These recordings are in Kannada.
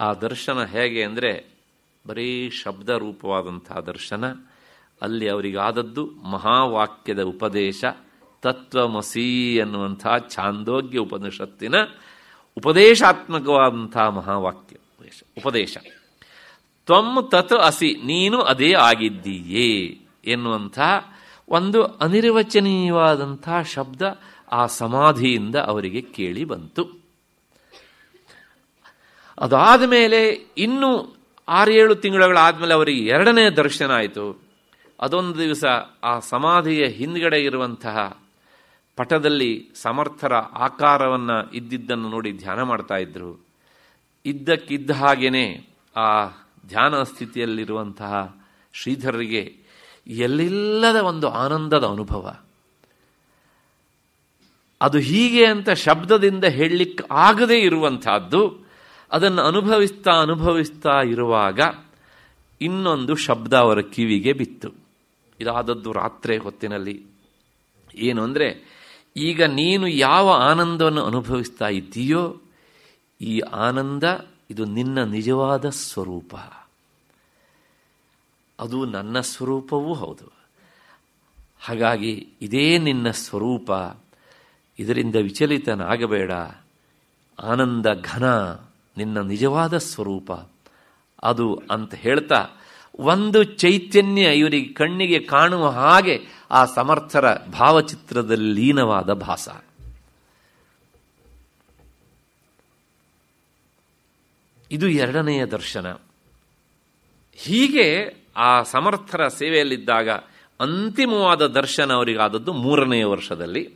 ಆ ದರ್ಶನ ಹೇಗೆ ಅಂದರೆ ಬರೀ ಶಬ್ದ ರೂಪವಾದಂಥ ದರ್ಶನ. ಅಲ್ಲಿ ಅವರಿಗಾದದ್ದು ಮಹಾವಾಕ್ಯದ ಉಪದೇಶ, ತತ್ವಮಸಿ ಅನ್ನುವಂಥ ಛಾಂದೋಗ್ಯ ಉಪನಿಷತ್ತಿನ ಉಪದೇಶಾತ್ಮಕವಾದಂಥ ಮಹಾವಾಕ್ಯ, ಉಪದೇಶ ತ್ವಮ್ ತತ್ ಅಸಿ, ನೀನು ಅದೇ ಆಗಿದ್ದೀಯೇ ಎನ್ನುವಂಥ ಒಂದು ಅನಿರ್ವಚನೀಯವಾದಂಥ ಶಬ್ದ ಆ ಸಮಾಧಿಯಿಂದ ಅವರಿಗೆ ಕೇಳಿ ಬಂತು. ಅದಾದ ಮೇಲೆ ಇನ್ನು ಆರೇಳು ತಿಂಗಳುಗಳಾದಮೇಲೆ ಅವರಿಗೆ ಎರಡನೇ ದರ್ಶನ ಆಯಿತು. ಅದೊಂದು ದಿವಸ ಆ ಸಮಾಧಿಯ ಹಿಂದ್ಗಡೆ ಇರುವಂತಹ ಪಟದಲ್ಲಿ ಸಮರ್ಥರ ಆಕಾರವನ್ನು ಇದ್ದಿದ್ದನ್ನು ನೋಡಿ ಧ್ಯಾನ ಮಾಡ್ತಾ ಇದ್ರು. ಇದ್ದಕ್ಕಿದ್ದ ಹಾಗೇನೆ ಆ ಧ್ಯಾನ ಸ್ಥಿತಿಯಲ್ಲಿರುವಂತಹ ಶ್ರೀಧರರಿಗೆ ಎಲ್ಲಿಲ್ಲದ ಒಂದು ಆನಂದದ ಅನುಭವ. ಅದು ಹೀಗೆ ಅಂತ ಶಬ್ದದಿಂದ ಹೇಳಲಿಕ್ಕೆ ಆಗದೇ ಇರುವಂತಹದ್ದು ಅದನ್ನು ಅನುಭವಿಸ್ತಾ ಅನುಭವಿಸ್ತಾ ಇರುವಾಗ ಇನ್ನೊಂದು ಶಬ್ದ ಅವರ ಕಿವಿಗೆ ಬಿತ್ತು. ಇದಾದದ್ದು ರಾತ್ರಿ ಹೊತ್ತಿನಲ್ಲಿ. ಏನು ಅಂದರೆ, ಈಗ ನೀನು ಯಾವ ಆನಂದವನ್ನು ಅನುಭವಿಸ್ತಾ ಇದ್ದೀಯೋ, ಈ ಆನಂದ ಇದು ನಿನ್ನ ನಿಜವಾದ ಸ್ವರೂಪ. ಅದು ನನ್ನ ಸ್ವರೂಪವೂ ಹೌದು. ಹಾಗಾಗಿ ಇದೇ ನಿನ್ನ ಸ್ವರೂಪ. ಇದರಿಂದ ವಿಚಲಿತನಾಗಬೇಡ. ಆನಂದ ಘನ. ನಿನ್ನ ನಿಜವಾದ ಸ್ವರೂಪ. ಅದು ಅಂತ ಹೇಳ್ತಾ ಒಂದು ಚೈತನ್ಯ ಇವರಿಗೆ ಕಣ್ಣಿಗೆ ಕಾಣುವ ಹಾಗೆ ಆ ಸಮರ್ಥರ ಭಾವಚಿತ್ರದಲ್ಲಿ ಲೀನವಾದ ಭಾಸ. ಇದು ಎರಡನೆಯ ದರ್ಶನ. ಹೀಗೆ ಆ ಸಮರ್ಥರ ಸೇವೆಯಲ್ಲಿದ್ದಾಗ ಅಂತಿಮವಾದ ದರ್ಶನ ಅವರಿಗಾದದ್ದು ಮೂರನೆಯ ವರ್ಷದಲ್ಲಿ.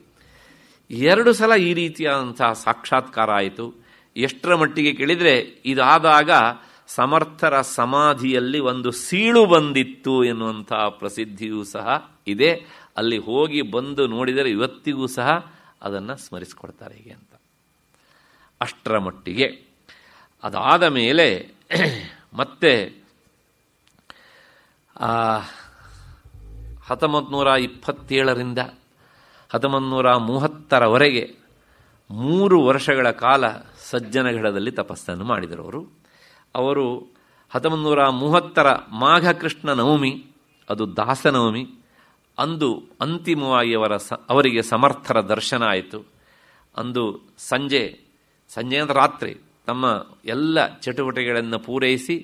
ಎರಡು ಸಲ ಈ ರೀತಿಯಾದಂತಹ ಸಾಕ್ಷಾತ್ಕಾರ ಆಯಿತು. ಎಷ್ಟರ ಮಟ್ಟಿಗೆ ಕೇಳಿದರೆ ಇದಾದಾಗ ಸಮರ್ಥರ ಸಮಾಧಿಯಲ್ಲಿ ಒಂದು ಸೀಳು ಬಂದಿತ್ತು ಎನ್ನುವಂತಹ ಪ್ರಸಿದ್ಧಿಯೂ ಸಹ ಇದೆ. ಅಲ್ಲಿ ಹೋಗಿ ಬಂದು ನೋಡಿದರೆ ಇವತ್ತಿಗೂ ಸಹ ಅದನ್ನು ಸ್ಮರಿಸಿಕೊಡ್ತಾರೆ ಹೀಗೆ ಅಂತ. ಅಷ್ಟರ ಮಟ್ಟಿಗೆ. ಅದಾದ ಮೇಲೆ ಮತ್ತೆ ಹತ್ತೊಂಬತ್ತು ನೂರ ಇಪ್ಪತ್ತೇಳರಿಂದ ಹತ್ತೊಂಬತ್ತು ನೂರ ಮೂವತ್ತರವರೆಗೆ ಮೂರು ವರ್ಷಗಳ ಕಾಲ ಸಜ್ಜನಗಢದಲ್ಲಿ ತಪಸ್ಸನ್ನು ಮಾಡಿದರು ಅವರು. ಹತ್ತೊಂಬತ್ತು ಮೂವತ್ತರ ಮಾಘ ಕೃಷ್ಣ ನವಮಿ, ಅದು ದಾಸನವಮಿ, ಅಂದು ಅಂತಿಮವಾಗಿ ಅವರ ಸ, ಅವರಿಗೆ ಸಮರ್ಥರ ದರ್ಶನ ಆಯಿತು. ಅಂದು ಸಂಜೆ ಸಂಜೆ ಅಂದರೆ ರಾತ್ರಿ ತಮ್ಮ ಎಲ್ಲ ಚಟುವಟಿಕೆಗಳನ್ನು ಪೂರೈಸಿ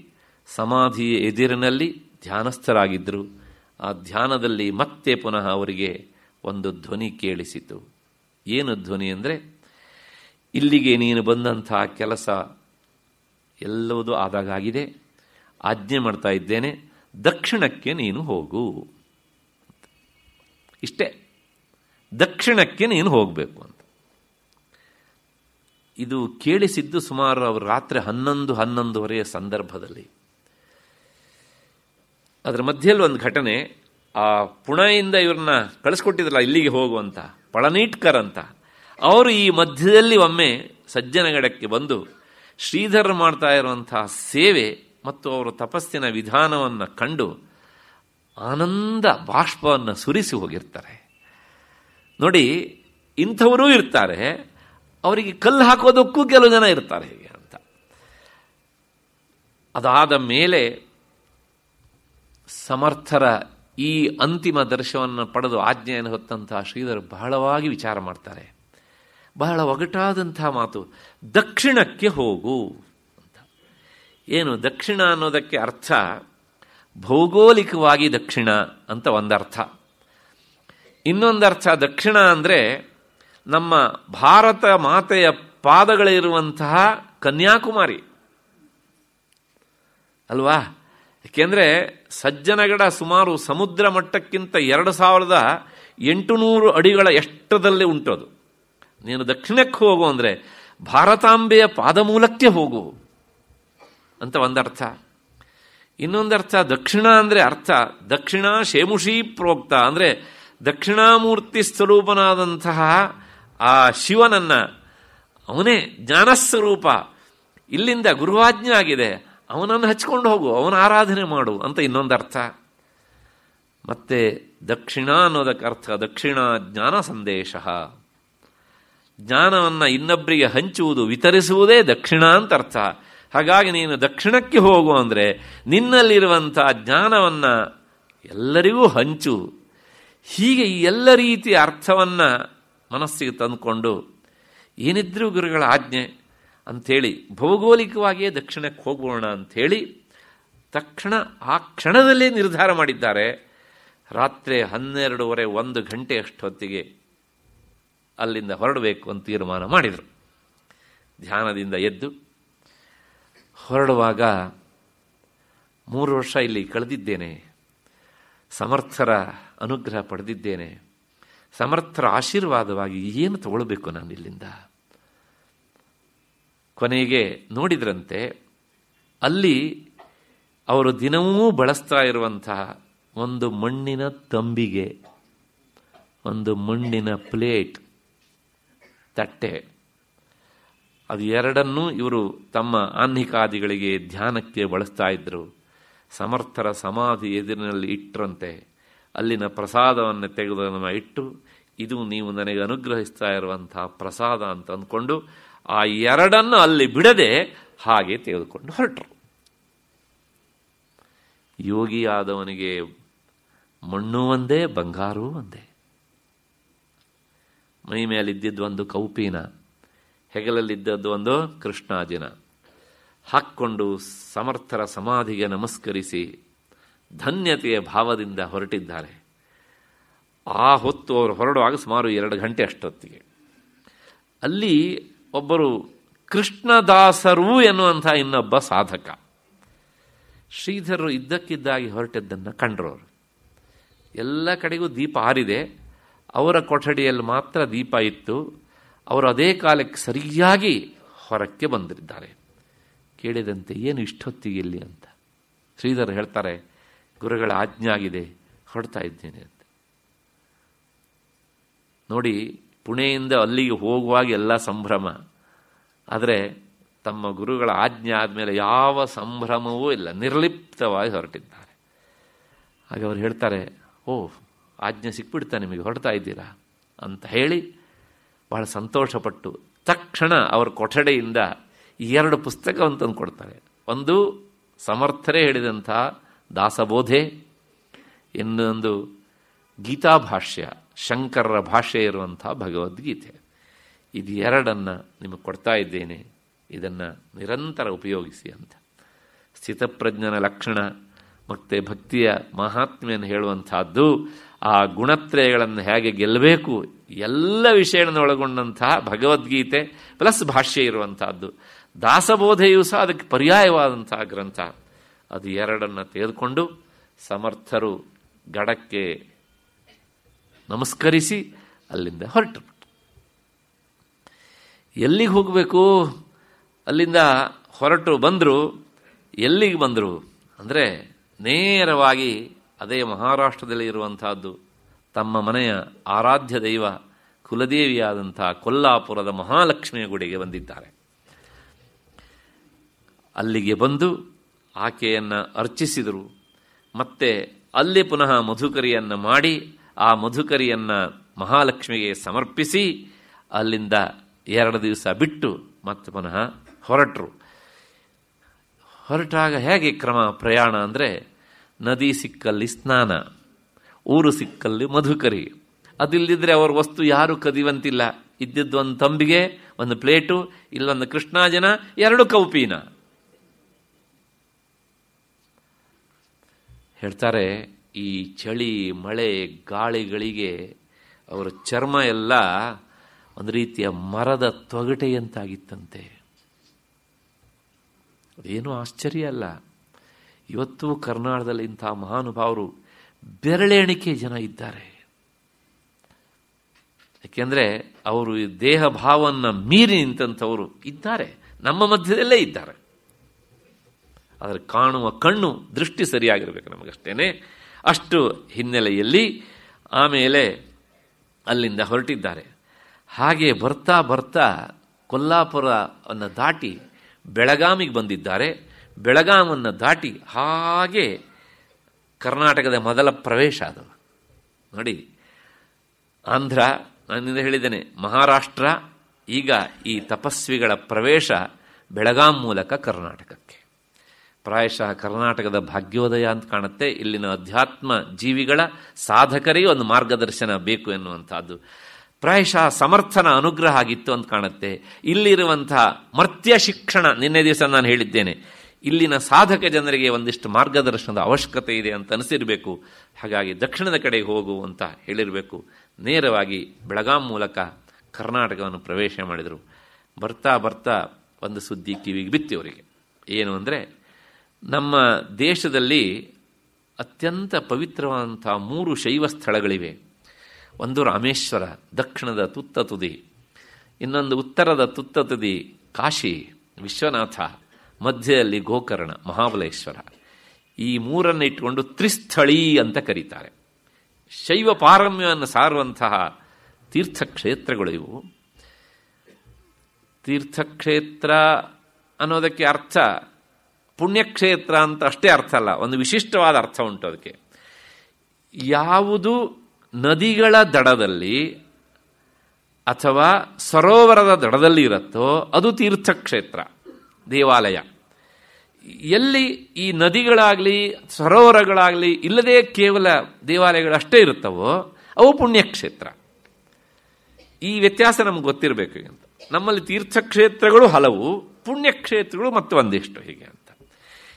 ಸಮಾಧಿಯ ಎದುರಿನಲ್ಲಿ ಧ್ಯಾನಸ್ಥರಾಗಿದ್ದರು. ಆ ಧ್ಯಾನದಲ್ಲಿ ಮತ್ತೆ ಪುನಃ ಅವರಿಗೆ ಒಂದು ಧ್ವನಿ ಕೇಳಿಸಿತು. ಏನು ಧ್ವನಿ ಅಂದರೆ? ಇಲ್ಲಿಗೆ ನೀನು ಬಂದಂತಹ ಕೆಲಸ ಎಲ್ಲವೂ ಆದಾಗಾಗಿದೆ. ಆಜ್ಞೆ ಮಾಡ್ತಾ ಇದ್ದೇನೆ. ದಕ್ಷಿಣಕ್ಕೆ ನೀನು ಹೋಗು. ಇಷ್ಟೇ. ದಕ್ಷಿಣಕ್ಕೆ ನೀನು ಹೋಗಬೇಕು ಅಂತ. ಇದು ಕೇಳಿಸಿದ್ದು ಸುಮಾರು ಅವರು ರಾತ್ರಿ ಹನ್ನೊಂದು, ಹನ್ನೊಂದುವರೆಯ ಸಂದರ್ಭದಲ್ಲಿ. ಅದರ ಮಧ್ಯೆಯಲ್ಲಿ ಒಂದು ಘಟನೆ, ಆ ಪುಣೆಯಿಂದ ಇವ್ರನ್ನ ಕಳಿಸ್ಕೊಟ್ಟಿದ್ರಲ್ಲ, ಇಲ್ಲಿಗೆ ಹೋಗುವಂತ ಪಳನೀಟ್ಕರ್ ಅಂತ. ಅವರು ಈ ಮಧ್ಯದಲ್ಲಿ ಒಮ್ಮೆ ಸಜ್ಜನಗಡಕ್ಕೆ ಬಂದು ಶ್ರೀಧರ್ ಮಾಡ್ತಾ ಇರುವಂತಹ ಸೇವೆ ಮತ್ತು ಅವರು ತಪಸ್ಸಿನ ವಿಧಾನವನ್ನು ಕಂಡು ಆನಂದ ಬಾಷ್ಪವನ್ನು ಸುರಿಸಿ ಹೋಗಿರ್ತಾರೆ. ನೋಡಿ, ಇಂಥವರೂ ಇರ್ತಾರೆ. ಅವರಿಗೆ ಕಲ್ಲು ಹಾಕೋದಕ್ಕೂ ಕೆಲವು ಜನ ಇರ್ತಾರೆ ಹೇಗೆ ಅಂತ. ಅದಾದ ಮೇಲೆ ಸಮರ್ಥರ ಈ ಅಂತಿಮ ದರ್ಶನವನ್ನು ಪಡೆದು ಆಜ್ಞೆಯನ್ನು ಹೊತ್ತಂತಹ ಶ್ರೀಧರ್ ಬಹಳವಾಗಿ ವಿಚಾರ ಮಾಡ್ತಾರೆ. ಬಹಳ ಒಗಟಾದಂಥ ಮಾತು. ದಕ್ಷಿಣಕ್ಕೆ ಹೋಗು ಅಂತ. ಏನು ದಕ್ಷಿಣ ಅನ್ನೋದಕ್ಕೆ ಅರ್ಥ? ಭೌಗೋಳಿಕವಾಗಿ ದಕ್ಷಿಣ ಅಂತ ಒಂದರ್ಥ. ಇನ್ನೊಂದರ್ಥ ದಕ್ಷಿಣ ಅಂದರೆ ನಮ್ಮ ಭಾರತ ಮಾತೆಯ ಪಾದಗಳಿರುವಂತಹ ಕನ್ಯಾಕುಮಾರಿ. ಅಲ್ವಾ? ಏಕೆಂದರೆ ಸಜ್ಜನಗಡ ಸುಮಾರು ಸಮುದ್ರ ಮಟ್ಟಕ್ಕಿಂತ ಎರಡು ಸಾವಿರದ ಎಂಟುನೂರು ಅಡಿಗಳ ಎಷ್ಟದಲ್ಲಿ ಉಂಟದು ನೀನು ದಕ್ಷಿಣಕ್ಕೆ ಹೋಗು ಅಂದರೆ ಭಾರತಾಂಬೆಯ ಪಾದಮೂಲಕ್ಕೆ ಹೋಗು ಅಂತ ಒಂದರ್ಥ. ಇನ್ನೊಂದರ್ಥ ದಕ್ಷಿಣ ಅಂದರೆ ಅರ್ಥ. ದಕ್ಷಿಣ ಶೇಮುಷಿ ಪ್ರೋಕ್ತ ಅಂದರೆ ದಕ್ಷಿಣಾಮೂರ್ತಿ ಸ್ವರೂಪನಾದಂತಹ ಆ ಶಿವನನ್ನ. ಅವನೇ ಜ್ಞಾನಸ್ವರೂಪ. ಇಲ್ಲಿಂದ ಗುರುವಾಜ್ಞೆ ಆಗಿದೆ. ಅವನನ್ನು ಹಚ್ಕೊಂಡು ಹೋಗು, ಅವನ ಆರಾಧನೆ ಮಾಡು ಅಂತ ಇನ್ನೊಂದರ್ಥ. ಮತ್ತೆ ದಕ್ಷಿಣ ಅನ್ನೋದಕ್ಕೆ ಅರ್ಥ, ದಕ್ಷಿಣ ಜ್ಞಾನ ಸಂದೇಶ. ಜ್ಞಾನವನ್ನು ಇನ್ನೊಬ್ಬರಿಗೆ ಹಂಚುವುದು, ವಿತರಿಸುವುದೇ ದಕ್ಷಿಣ ಅಂತ ಅರ್ಥ ಹಾಗಾಗಿ ನೀನು ದಕ್ಷಿಣಕ್ಕೆ ಹೋಗು ಅಂದರೆ ನಿನ್ನಲ್ಲಿರುವಂಥ ಜ್ಞಾನವನ್ನು ಎಲ್ಲರಿಗೂ ಹಂಚು. ಹೀಗೆ ಈ ಎಲ್ಲ ರೀತಿಯ ಅರ್ಥವನ್ನು ಮನಸ್ಸಿಗೆ ತಂದುಕೊಂಡು, ಏನಿದ್ರೂ ಗುರುಗಳ ಆಜ್ಞೆ ಅಂಥೇಳಿ, ಭೌಗೋಳಿಕವಾಗಿಯೇ ದಕ್ಷಿಣಕ್ಕೆ ಹೋಗೋಣ ಅಂಥೇಳಿ, ತಕ್ಷಣ ಆ ಕ್ಷಣದಲ್ಲೇ ನಿರ್ಧಾರ ಮಾಡಿದ್ದಾರೆ. ರಾತ್ರಿ ಹನ್ನೆರಡೂವರೆ ಒಂದು ಗಂಟೆ ಅಷ್ಟೊತ್ತಿಗೆ ಅಲ್ಲಿಂದ ಹೊರಡಬೇಕು ಅಂತ ತೀರ್ಮಾನ ಮಾಡಿದರು. ಧ್ಯಾನದಿಂದ ಎದ್ದು ಹೊರಡುವಾಗ ಮೂರು ವರ್ಷ ಇಲ್ಲಿ ಕಳೆದಿದ್ದೇನೆ. ಸಮರ್ಥರ ಅನುಗ್ರಹ ಪಡೆದಿದ್ದೇನೆ. ಸಮರ್ಥರ ಆಶೀರ್ವಾದವಾಗಿ ಏನು ತಗೊಳ್ಬೇಕು ನಾನು ಇಲ್ಲಿಂದ? ಕೊನೆಗೆ ನೋಡಿದ್ರಂತೆ ಅಲ್ಲಿ ಅವರು ದಿನವೂ ಬಳಸ್ತಾ ಇರುವಂತಹ ಒಂದು ಮಣ್ಣಿನ ತಂಬಿಗೆ, ಒಂದು ಮಣ್ಣಿನ ಪ್ಲೇಟ್ ತಟ್ಟೆ. ಅದು ಎರಡನ್ನೂ ಇವರು ತಮ್ಮ ಆನ್ಹಿಕಾದಿಗಳಿಗೆ ಧ್ಯಾನಕ್ಕೆ ಬಳಸ್ತಾ ಇದ್ದರು ಸಮರ್ಥರ ಸಮಾಧಿ ಎದುರಿನಲ್ಲಿ ಇಟ್ಟರಂತೆ ಅಲ್ಲಿನ ಪ್ರಸಾದವನ್ನು ತೆಗೆದು ನಮ್ಮ ಇಟ್ಟು, ಇದು ನೀವು ನನಗೆ ಅನುಗ್ರಹಿಸ್ತಾ ಇರುವಂತಹ ಪ್ರಸಾದ ಅಂತ ಅಂದ್ಕೊಂಡು, ಆ ಎರಡನ್ನು ಅಲ್ಲಿ ಬಿಡದೆ ಹಾಗೆ ತೆಗೆದುಕೊಂಡು ಹೊರಟರು. ಯೋಗಿಯಾದವನಿಗೆ ಮಣ್ಣು ಒಂದೇ, ಬಂಗಾರವೂ ಒಂದೇ. ಮೈ ಮೇಲಿದ್ದಿದ್ದು ಒಂದು ಕೌಪೀನ, ಹೆಗಲಲ್ಲಿದ್ದದ್ದು ಒಂದು ಕೃಷ್ಣಾಜಿನ. ಹಾಕ್ಕೊಂಡು ಸಮರ್ಥರ ಸಮಾಧಿಗೆ ನಮಸ್ಕರಿಸಿ ಧನ್ಯತೆಯ ಭಾವದಿಂದ ಹೊರಟಿದ್ದಾರೆ. ಆ ಹೊತ್ತು ಅವರು ಹೊರಡುವಾಗ ಸುಮಾರು ಎರಡು ಗಂಟೆ ಅಷ್ಟೊತ್ತಿಗೆ. ಅಲ್ಲಿ ಒಬ್ಬರು ಕೃಷ್ಣದಾಸರು ಎನ್ನುವಂಥ ಇನ್ನೊಬ್ಬ ಸಾಧಕ. ಶ್ರೀಧರರು ಇದ್ದಕ್ಕಿದ್ದಾಗಿ ಹೊರಟಿದ್ದನ್ನು ಕಂಡ್ರವರು ಎಲ್ಲ ಕಡೆಗೂ ದೀಪ ಆರಿದೆ. ಅವರ ಕೊಠಡಿಯಲ್ಲಿ ಮಾತ್ರ ದೀಪ ಇತ್ತು. ಅವರು ಅದೇ ಕಾಲಕ್ಕೆ ಸರಿಯಾಗಿ ಹೊರಕ್ಕೆ ಬಂದಿದ್ದಾರೆ. ಕೇಳಿದಂತೆ ಏನು ಇಷ್ಟೊತ್ತಿಗೆ ಇಲ್ಲಿ ಅಂತ. ಶ್ರೀಧರ್ ಹೇಳ್ತಾರೆ, ಗುರುಗಳ ಆಜ್ಞೆ ಆಗಿದೆ ಹೊಡ್ತಾ ಇದ್ದೇನೆ ಅಂತ. ನೋಡಿ, ಪುಣೆಯಿಂದ ಅಲ್ಲಿಗೆ ಹೋಗುವಾಗ ಎಲ್ಲ ಸಂಭ್ರಮ. ಆದರೆ ತಮ್ಮ ಗುರುಗಳ ಆಜ್ಞೆ ಆದಮೇಲೆ ಯಾವ ಸಂಭ್ರಮವೂ ಇಲ್ಲ, ನಿರ್ಲಿಪ್ತವಾಗಿ ಹೊರಟಿದ್ದಾರೆ. ಹಾಗೆ ಅವರು ಹೇಳ್ತಾರೆ ಓ ಆಜ್ಞೆ ಸಿಕ್ಬಿಡ್ತಾ ನಿಮಗೆ ಹೊರಡ್ತಾ ಇದ್ದೀರಾ ಅಂತ ಹೇಳಿ ಬಹಳ ಸಂತೋಷಪಟ್ಟು ತಕ್ಷಣ ಅವರ ಕೊಠಡೆಯಿಂದ ಎರಡು ಪುಸ್ತಕವನ್ನು ತಂದು ಕೊಡ್ತಾರೆ. ಒಂದು, ಸಮರ್ಥರೇ ಹೇಳಿದಂಥ ದಾಸಬೋಧೆ, ಇನ್ನೊಂದು, ಗೀತಾಭಾಷ್ಯ, ಶಂಕರರ ಭಾಷೆ ಇರುವಂಥ ಭಗವದ್ಗೀತೆ. ಇದು ಎರಡನ್ನು ನಿಮಗೆ ಕೊಡ್ತಾ ಇದ್ದೇನೆ. ಇದನ್ನು ನಿರಂತರ ಉಪಯೋಗಿಸಿ ಅಂತ. ಸ್ಥಿತಪ್ರಜ್ಞನ ಲಕ್ಷಣ ಮತ್ತು ಭಕ್ತಿಯ ಮಹಾತ್ಮೆಯನ್ನು ಹೇಳುವಂತಹದ್ದು ಆ ಗುಣತ್ರಯಗಳನ್ನು ಹೇಗೆ ಗೆಲ್ಲಬೇಕು, ಎಲ್ಲ ವಿಷಯಗಳನ್ನು ಒಳಗೊಂಡಂತಹ ಭಗವದ್ಗೀತೆ ಪ್ಲಸ್ ಭಾಷ್ಯ ಇರುವಂತಹದ್ದು. ದಾಸಬೋಧೆಯೂ ಸಹ ಅದಕ್ಕೆ ಪರ್ಯಾಯವಾದಂತಹ ಗ್ರಂಥ. ಅದು ಎರಡನ್ನು ತೆಗೆದುಕೊಂಡು ಸಮರ್ಥರು ಗಡಕ್ಕೆ ನಮಸ್ಕರಿಸಿ ಅಲ್ಲಿಂದ ಹೊರಟರು ಎಲ್ಲಿಗೆ ಹೋಗಬೇಕು? ಅಲ್ಲಿಂದ ಹೊರಟು ಬಂದರು, ಎಲ್ಲಿಗೆ ಬಂದರು? ಅಂದರೆ ನೇರವಾಗಿ ಅದೇ ಮಹಾರಾಷ್ಟ್ರದಲ್ಲಿ ಇರುವಂತಹದ್ದು ತಮ್ಮ ಮನೆಯ ಆರಾಧ್ಯ ದೈವ ಕುಲದೇವಿಯಾದಂಥ ಕೊಲ್ಲಾಪುರದ ಮಹಾಲಕ್ಷ್ಮಿಯ ಗುಡಿಗೆ ಬಂದಿದ್ದಾರೆ. ಅಲ್ಲಿಗೆ ಬಂದು ಆಕೆಯನ್ನು ಅರ್ಚಿಸಿದರು. ಮತ್ತೆ ಅಲ್ಲಿ ಪುನಃ ಮಧುಕರಿಯನ್ನು ಮಾಡಿ ಆ ಮಧುಕರಿಯನ್ನು ಮಹಾಲಕ್ಷ್ಮಿಗೆ ಸಮರ್ಪಿಸಿ ಅಲ್ಲಿಂದ ಎರಡು ದಿವಸ ಬಿಟ್ಟು ಮತ್ತೆ ಪುನಃ ಹೊರಟರು. ಹೊರಟಾಗ ಹೇಗೆ ಕ್ರಮ ಪ್ರಯಾಣ ಅಂದರೆ ನದಿ ಸಿಕ್ಕಲ್ಲಿ ಸ್ನಾನ, ಊರು ಸಿಕ್ಕಲ್ಲಿ ಮಧುಕರಿ. ಅದಿಲ್ಲದಿದ್ದರೆ ಅವ್ರ ವಸ್ತು ಯಾರು ಕದಿವಂತಿಲ್ಲ. ಇದ್ದಿದ್ದು ಒಂದು ತಂಬಿಗೆ, ಒಂದು ಪ್ಲೇಟು, ಇಲ್ಲೊಂದು ಕೃಷ್ಣಾಜನ, ಎರಡು ಕೌಪೀನ. ಹೇಳ್ತಾರೆ, ಈ ಚಳಿ, ಮಳೆ, ಗಾಳಿಗಳಿಗೆ ಅವರ ಚರ್ಮ ಎಲ್ಲ ಒಂದು ರೀತಿಯ ಮರದ ತೊಗಟೆಯಂತಾಗಿತ್ತಂತೆ. ಅದೇನು ಆಶ್ಚರ್ಯ ಅಲ್ಲ. ಇವತ್ತು ಕರ್ನಾಟಕದಲ್ಲಿ ಇಂಥ ಮಹಾನುಭಾವರು ಬೆರಳೆಣಿಕೆ ಜನ ಇದ್ದಾರೆ. ಯಾಕೆಂದರೆ ಅವರು ದೇಹ ಭಾವವನ್ನು ಮೀರಿ ನಿಂತಂಥವರು ಇದ್ದಾರೆ. ನಮ್ಮ ಮಧ್ಯದಲ್ಲೇ ಇದ್ದಾರೆ. ಆದರೆ ಕಾಣುವ ಕಣ್ಣು, ದೃಷ್ಟಿ ಸರಿಯಾಗಿರಬೇಕು ನಮಗಷ್ಟೇನೆ. ಅಷ್ಟು ಹಿನ್ನೆಲೆಯಲ್ಲಿ ಆಮೇಲೆ ಅಲ್ಲಿಂದ ಹೊರಟಿದ್ದಾರೆ. ಹಾಗೆ ಬರ್ತಾ ಬರ್ತಾ ಕೊಲ್ಲಾಪುರವನ್ನು ದಾಟಿ ಬೆಳಗಾಮಿಗೆ ಬಂದಿದ್ದಾರೆ. ಬೆಳಗಾಮನ್ನು ದಾಟಿ ಹಾಗೆ ಕರ್ನಾಟಕದ ಮೊದಲ ಪ್ರವೇಶ ಅದು ನೋಡಿ, ಆಂಧ್ರ, ನಾನಿಂದ ಹೇಳಿದ್ದೇನೆ, ಮಹಾರಾಷ್ಟ್ರ, ಈಗ ಈ ತಪಸ್ವಿಗಳ ಪ್ರವೇಶ ಬೆಳಗಾಂ ಮೂಲಕ ಕರ್ನಾಟಕಕ್ಕೆ. ಪ್ರಾಯಶಃ ಕರ್ನಾಟಕದ ಭಾಗ್ಯೋದಯ ಅಂತ ಕಾಣುತ್ತೆ. ಇಲ್ಲಿನ ಅಧ್ಯಾತ್ಮ ಜೀವಿಗಳ ಸಾಧಕರಿಗೆ ಒಂದು ಮಾರ್ಗದರ್ಶನ ಬೇಕು ಎನ್ನುವಂಥದ್ದು. ಪ್ರಾಯಶಃ ಸಮರ್ಥನ ಅನುಗ್ರಹ ಆಗಿತ್ತು ಅಂತ ಕಾಣುತ್ತೆ. ಇಲ್ಲಿರುವಂತಹ ಮರ್ತ್ಯ ಶಿಕ್ಷಣ, ನಿನ್ನೆ ದಿವಸ ನಾನು ಹೇಳಿದ್ದೇನೆ. ಇಲ್ಲಿನ ಸಾಧಕ ಜನರಿಗೆ ಒಂದಿಷ್ಟು ಮಾರ್ಗದರ್ಶನದ ಅವಶ್ಯಕತೆ ಇದೆ ಅಂತ ಅನಿಸಿರಬೇಕು. ಹಾಗಾಗಿ ದಕ್ಷಿಣದ ಕಡೆಗೆ ಹೋಗು ಅಂತ ಹೇಳಿರಬೇಕು. ನೇರವಾಗಿ ಬೆಳಗಾಂ ಮೂಲಕ ಕರ್ನಾಟಕವನ್ನು ಪ್ರವೇಶ ಮಾಡಿದರು. ಬರ್ತಾ ಬರ್ತಾ ಒಂದು ಸುದ್ದಿ ಕಿವಿಗೆ ಬಿತ್ತು ಅವರಿಗೆ. ಏನು ಅಂದರೆ, ನಮ್ಮ ದೇಶದಲ್ಲಿ ಅತ್ಯಂತ ಪವಿತ್ರವಾದಂಥ ಮೂರು ಶೈವ ಸ್ಥಳಗಳಿವೆ. ಒಂದು ರಾಮೇಶ್ವರ, ದಕ್ಷಿಣದ ತುತ್ತ ತುದಿ ಇನ್ನೊಂದು ಉತ್ತರದ ತುತ್ತ ತುದಿ ಕಾಶಿ, ವಿಶ್ವನಾಥ ಮಧ್ಯದಲ್ಲಿ ಗೋಕರ್ಣ, ಮಹಾಬಲೇಶ್ವರ. ಈ ಮೂರನ್ನು ಇಟ್ಟುಕೊಂಡು ತ್ರಿಸ್ಥಳೀ ಅಂತ ಕರೀತಾರೆ. ಶೈವ ಪಾರಮ್ಯವನ್ನು ಸಾರುವಂತಹ ತೀರ್ಥಕ್ಷೇತ್ರಗಳು ಇವು. ತೀರ್ಥಕ್ಷೇತ್ರ ಅನ್ನೋದಕ್ಕೆ ಅರ್ಥ ಪುಣ್ಯಕ್ಷೇತ್ರ ಅಂತ ಅಷ್ಟೇ ಅರ್ಥ ಅಲ್ಲ, ಒಂದು ವಿಶಿಷ್ಟವಾದ ಅರ್ಥ ಉಂಟು ಅದಕ್ಕೆ. ಯಾವುದು ನದಿಗಳ ದಡದಲ್ಲಿ ಅಥವಾ ಸರೋವರದ ದಡದಲ್ಲಿ ಇರುತ್ತೋ ಅದು ತೀರ್ಥಕ್ಷೇತ್ರ, ದೇವಾಲಯ. ಎಲ್ಲಿ ಈ ನದಿಗಳಾಗಲಿ, ಸರೋವರಗಳಾಗಲಿ ಇಲ್ಲದೇ ಕೇವಲ ದೇವಾಲಯಗಳು ಅಷ್ಟೇ ಇರುತ್ತವೋ, ಅವು ಪುಣ್ಯಕ್ಷೇತ್ರ. ಈ ವ್ಯತ್ಯಾಸ ನಮ್ಗೆ ಗೊತ್ತಿರಬೇಕು ಅಂತ. ನಮ್ಮಲ್ಲಿ ತೀರ್ಥಕ್ಷೇತ್ರಗಳು ಹಲವು, ಪುಣ್ಯಕ್ಷೇತ್ರಗಳು ಮತ್ತು ಒಂದಿಷ್ಟು ಹೀಗೆ ಅಂತ.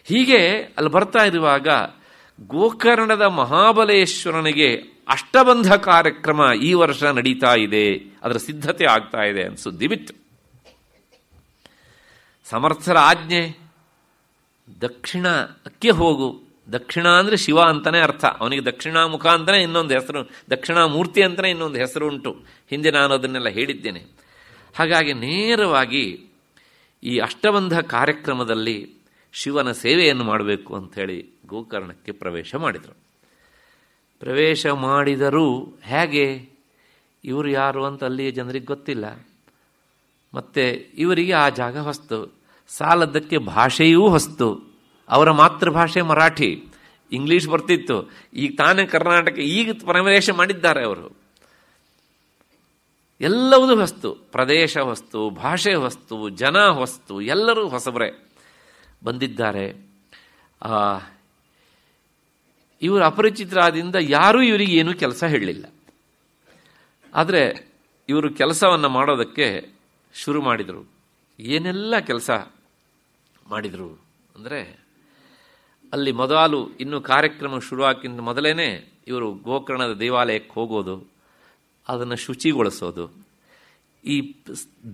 ಹೀಗೆ ಅಲ್ಲಿ ಬರ್ತಾ ಇರುವಾಗ ಗೋಕರ್ಣದ ಮಹಾಬಲೇಶ್ವರನಿಗೆ ಅಷ್ಟಬಂಧ ಕಾರ್ಯಕ್ರಮ ಈ ವರ್ಷ ನಡೀತಾ ಇದೆ, ಅದರ ಸಿದ್ಧತೆ ಆಗ್ತಾ ಇದೆ ಅಂತ ಸುದ್ದಿ ಬಿತ್ತು. ಸಮರ್ಥರ ಆಜ್ಞೆ. ದಕ್ಷಿಣಕ್ಕೆ ಹೋಗು. ದಕ್ಷಿಣ ಅಂದರೆ ಶಿವ ಅಂತಲೇ ಅರ್ಥ. ಅವನಿಗೆ ದಕ್ಷಿಣಾಮುಖ ಅಂತಲೇ ಇನ್ನೊಂದು ಹೆಸರು. ದಕ್ಷಿಣಾಮೂರ್ತಿ ಅಂತಲೇ ಇನ್ನೊಂದು ಹೆಸರು ಉಂಟು. ಹಿಂದೆ ನಾನು ಅದನ್ನೆಲ್ಲ ಹೇಳಿದ್ದೇನೆ. ಹಾಗಾಗಿ ನೇರವಾಗಿ ಈ ಅಷ್ಟಬಂಧ ಕಾರ್ಯಕ್ರಮದಲ್ಲಿ ಶಿವನ ಸೇವೆಯನ್ನು ಮಾಡಬೇಕು ಅಂಥೇಳಿ ಗೋಕರ್ಣಕ್ಕೆ ಪ್ರವೇಶ ಮಾಡಿದರು. ಪ್ರವೇಶ ಮಾಡಿದರೂ ಹೇಗೆ? ಇವರು ಯಾರು ಅಂತ ಅಲ್ಲಿಯ ಜನರಿಗೆ ಗೊತ್ತಿಲ್ಲ. ಮತ್ತು ಇವರಿಗೆ ಆ ಜಾಗ ಹೊಸ್ತು. ಸಾಲದ್ದಕ್ಕೆ ಭಾಷೆಯೂ ಹೊಸ್ತು. ಅವರ ಮಾತೃಭಾಷೆ ಮರಾಠಿ. ಇಂಗ್ಲೀಷ್ ಬರ್ತಿತ್ತು. ಈಗ ತಾನೇ ಕರ್ನಾಟಕ ಈಗ ಪ್ರವೇಶ ಮಾಡಿದ್ದಾರೆ ಅವರು. ಎಲ್ಲವೂ ಹೊಸ್ತು. ಪ್ರದೇಶ ಹೊಸ್ತು, ಭಾಷೆ ಹೊಸ್ತು, ಜನ ಹೊಸ್ತು, ಎಲ್ಲರೂ ಹೊಸಬರೇ ಬಂದಿದ್ದಾರೆ. ಇವರು ಅಪರಿಚಿತರಾದಿಂದ ಯಾರೂ ಇವರಿಗೆ ಏನೂ ಕೆಲಸ ಹೇಳಲಿಲ್ಲ. ಆದರೆ ಇವರು ಕೆಲಸವನ್ನು ಮಾಡೋದಕ್ಕೆ ಶುರು ಮಾಡಿದರು. ಏನೆಲ್ಲ ಕೆಲಸ? ಮಾಡಿದರು. ಅಂದರೆ, ಅಲ್ಲಿ ಮೊದಲು ಇನ್ನು ಕಾರ್ಯಕ್ರಮ ಶುರುವಾಕಿಂತ ಮೊದಲೇ ಇವರು ಗೋಕರ್ಣದ ದೇವಾಲಯಕ್ಕೆ ಹೋಗೋದು, ಅದನ್ನು ಶುಚಿಗೊಳಿಸೋದು. ಈ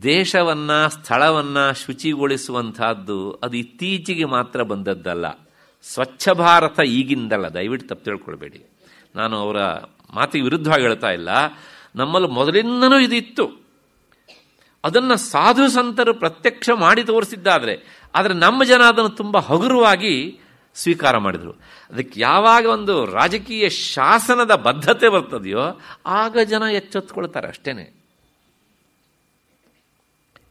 ದೇಶವನ್ನು, ಸ್ಥಳವನ್ನು ಶುಚಿಗೊಳಿಸುವಂತಹದ್ದು ಅದು ಇತ್ತೀಚೆಗೆ ಮಾತ್ರ ಬಂದದ್ದಲ್ಲ. ಸ್ವಚ್ಛ ಭಾರತ ಈಗಿಂದಲ್ಲ, ದಯವಿಟ್ಟು ತಪ್ಪು ತಿಳ್ಕೊಳ್ಬೇಡಿ. ನಾನು ಅವರ ಮಾತಿಗೆ ವಿರುದ್ಧವಾಗಿ ಹೇಳ್ತಾ ಇಲ್ಲ. ನಮ್ಮಲ್ಲಿ ಮೊದಲಿಂದನೂ ಇದಿತ್ತು. ಅದನ್ನು ಸಾಧು ಸಂತರು ಪ್ರತ್ಯಕ್ಷ ಮಾಡಿ ತೋರಿಸಿದ್ದಾದರೆ ಆದರೆ ನಮ್ಮ ಜನ ಅದನ್ನು ತುಂಬ ಹಗುರವಾಗಿ ಸ್ವೀಕಾರ ಮಾಡಿದರು. ಅದಕ್ಕೆ ಯಾವಾಗ ಒಂದು ರಾಜಕೀಯ ಶಾಸನದ ಬದ್ಧತೆ ಬರ್ತದೆಯೋ ಆಗ ಜನ ಎಚ್ಚೆತ್ಕೊಳ್ತಾರೆ ಅಷ್ಟೇನೆ.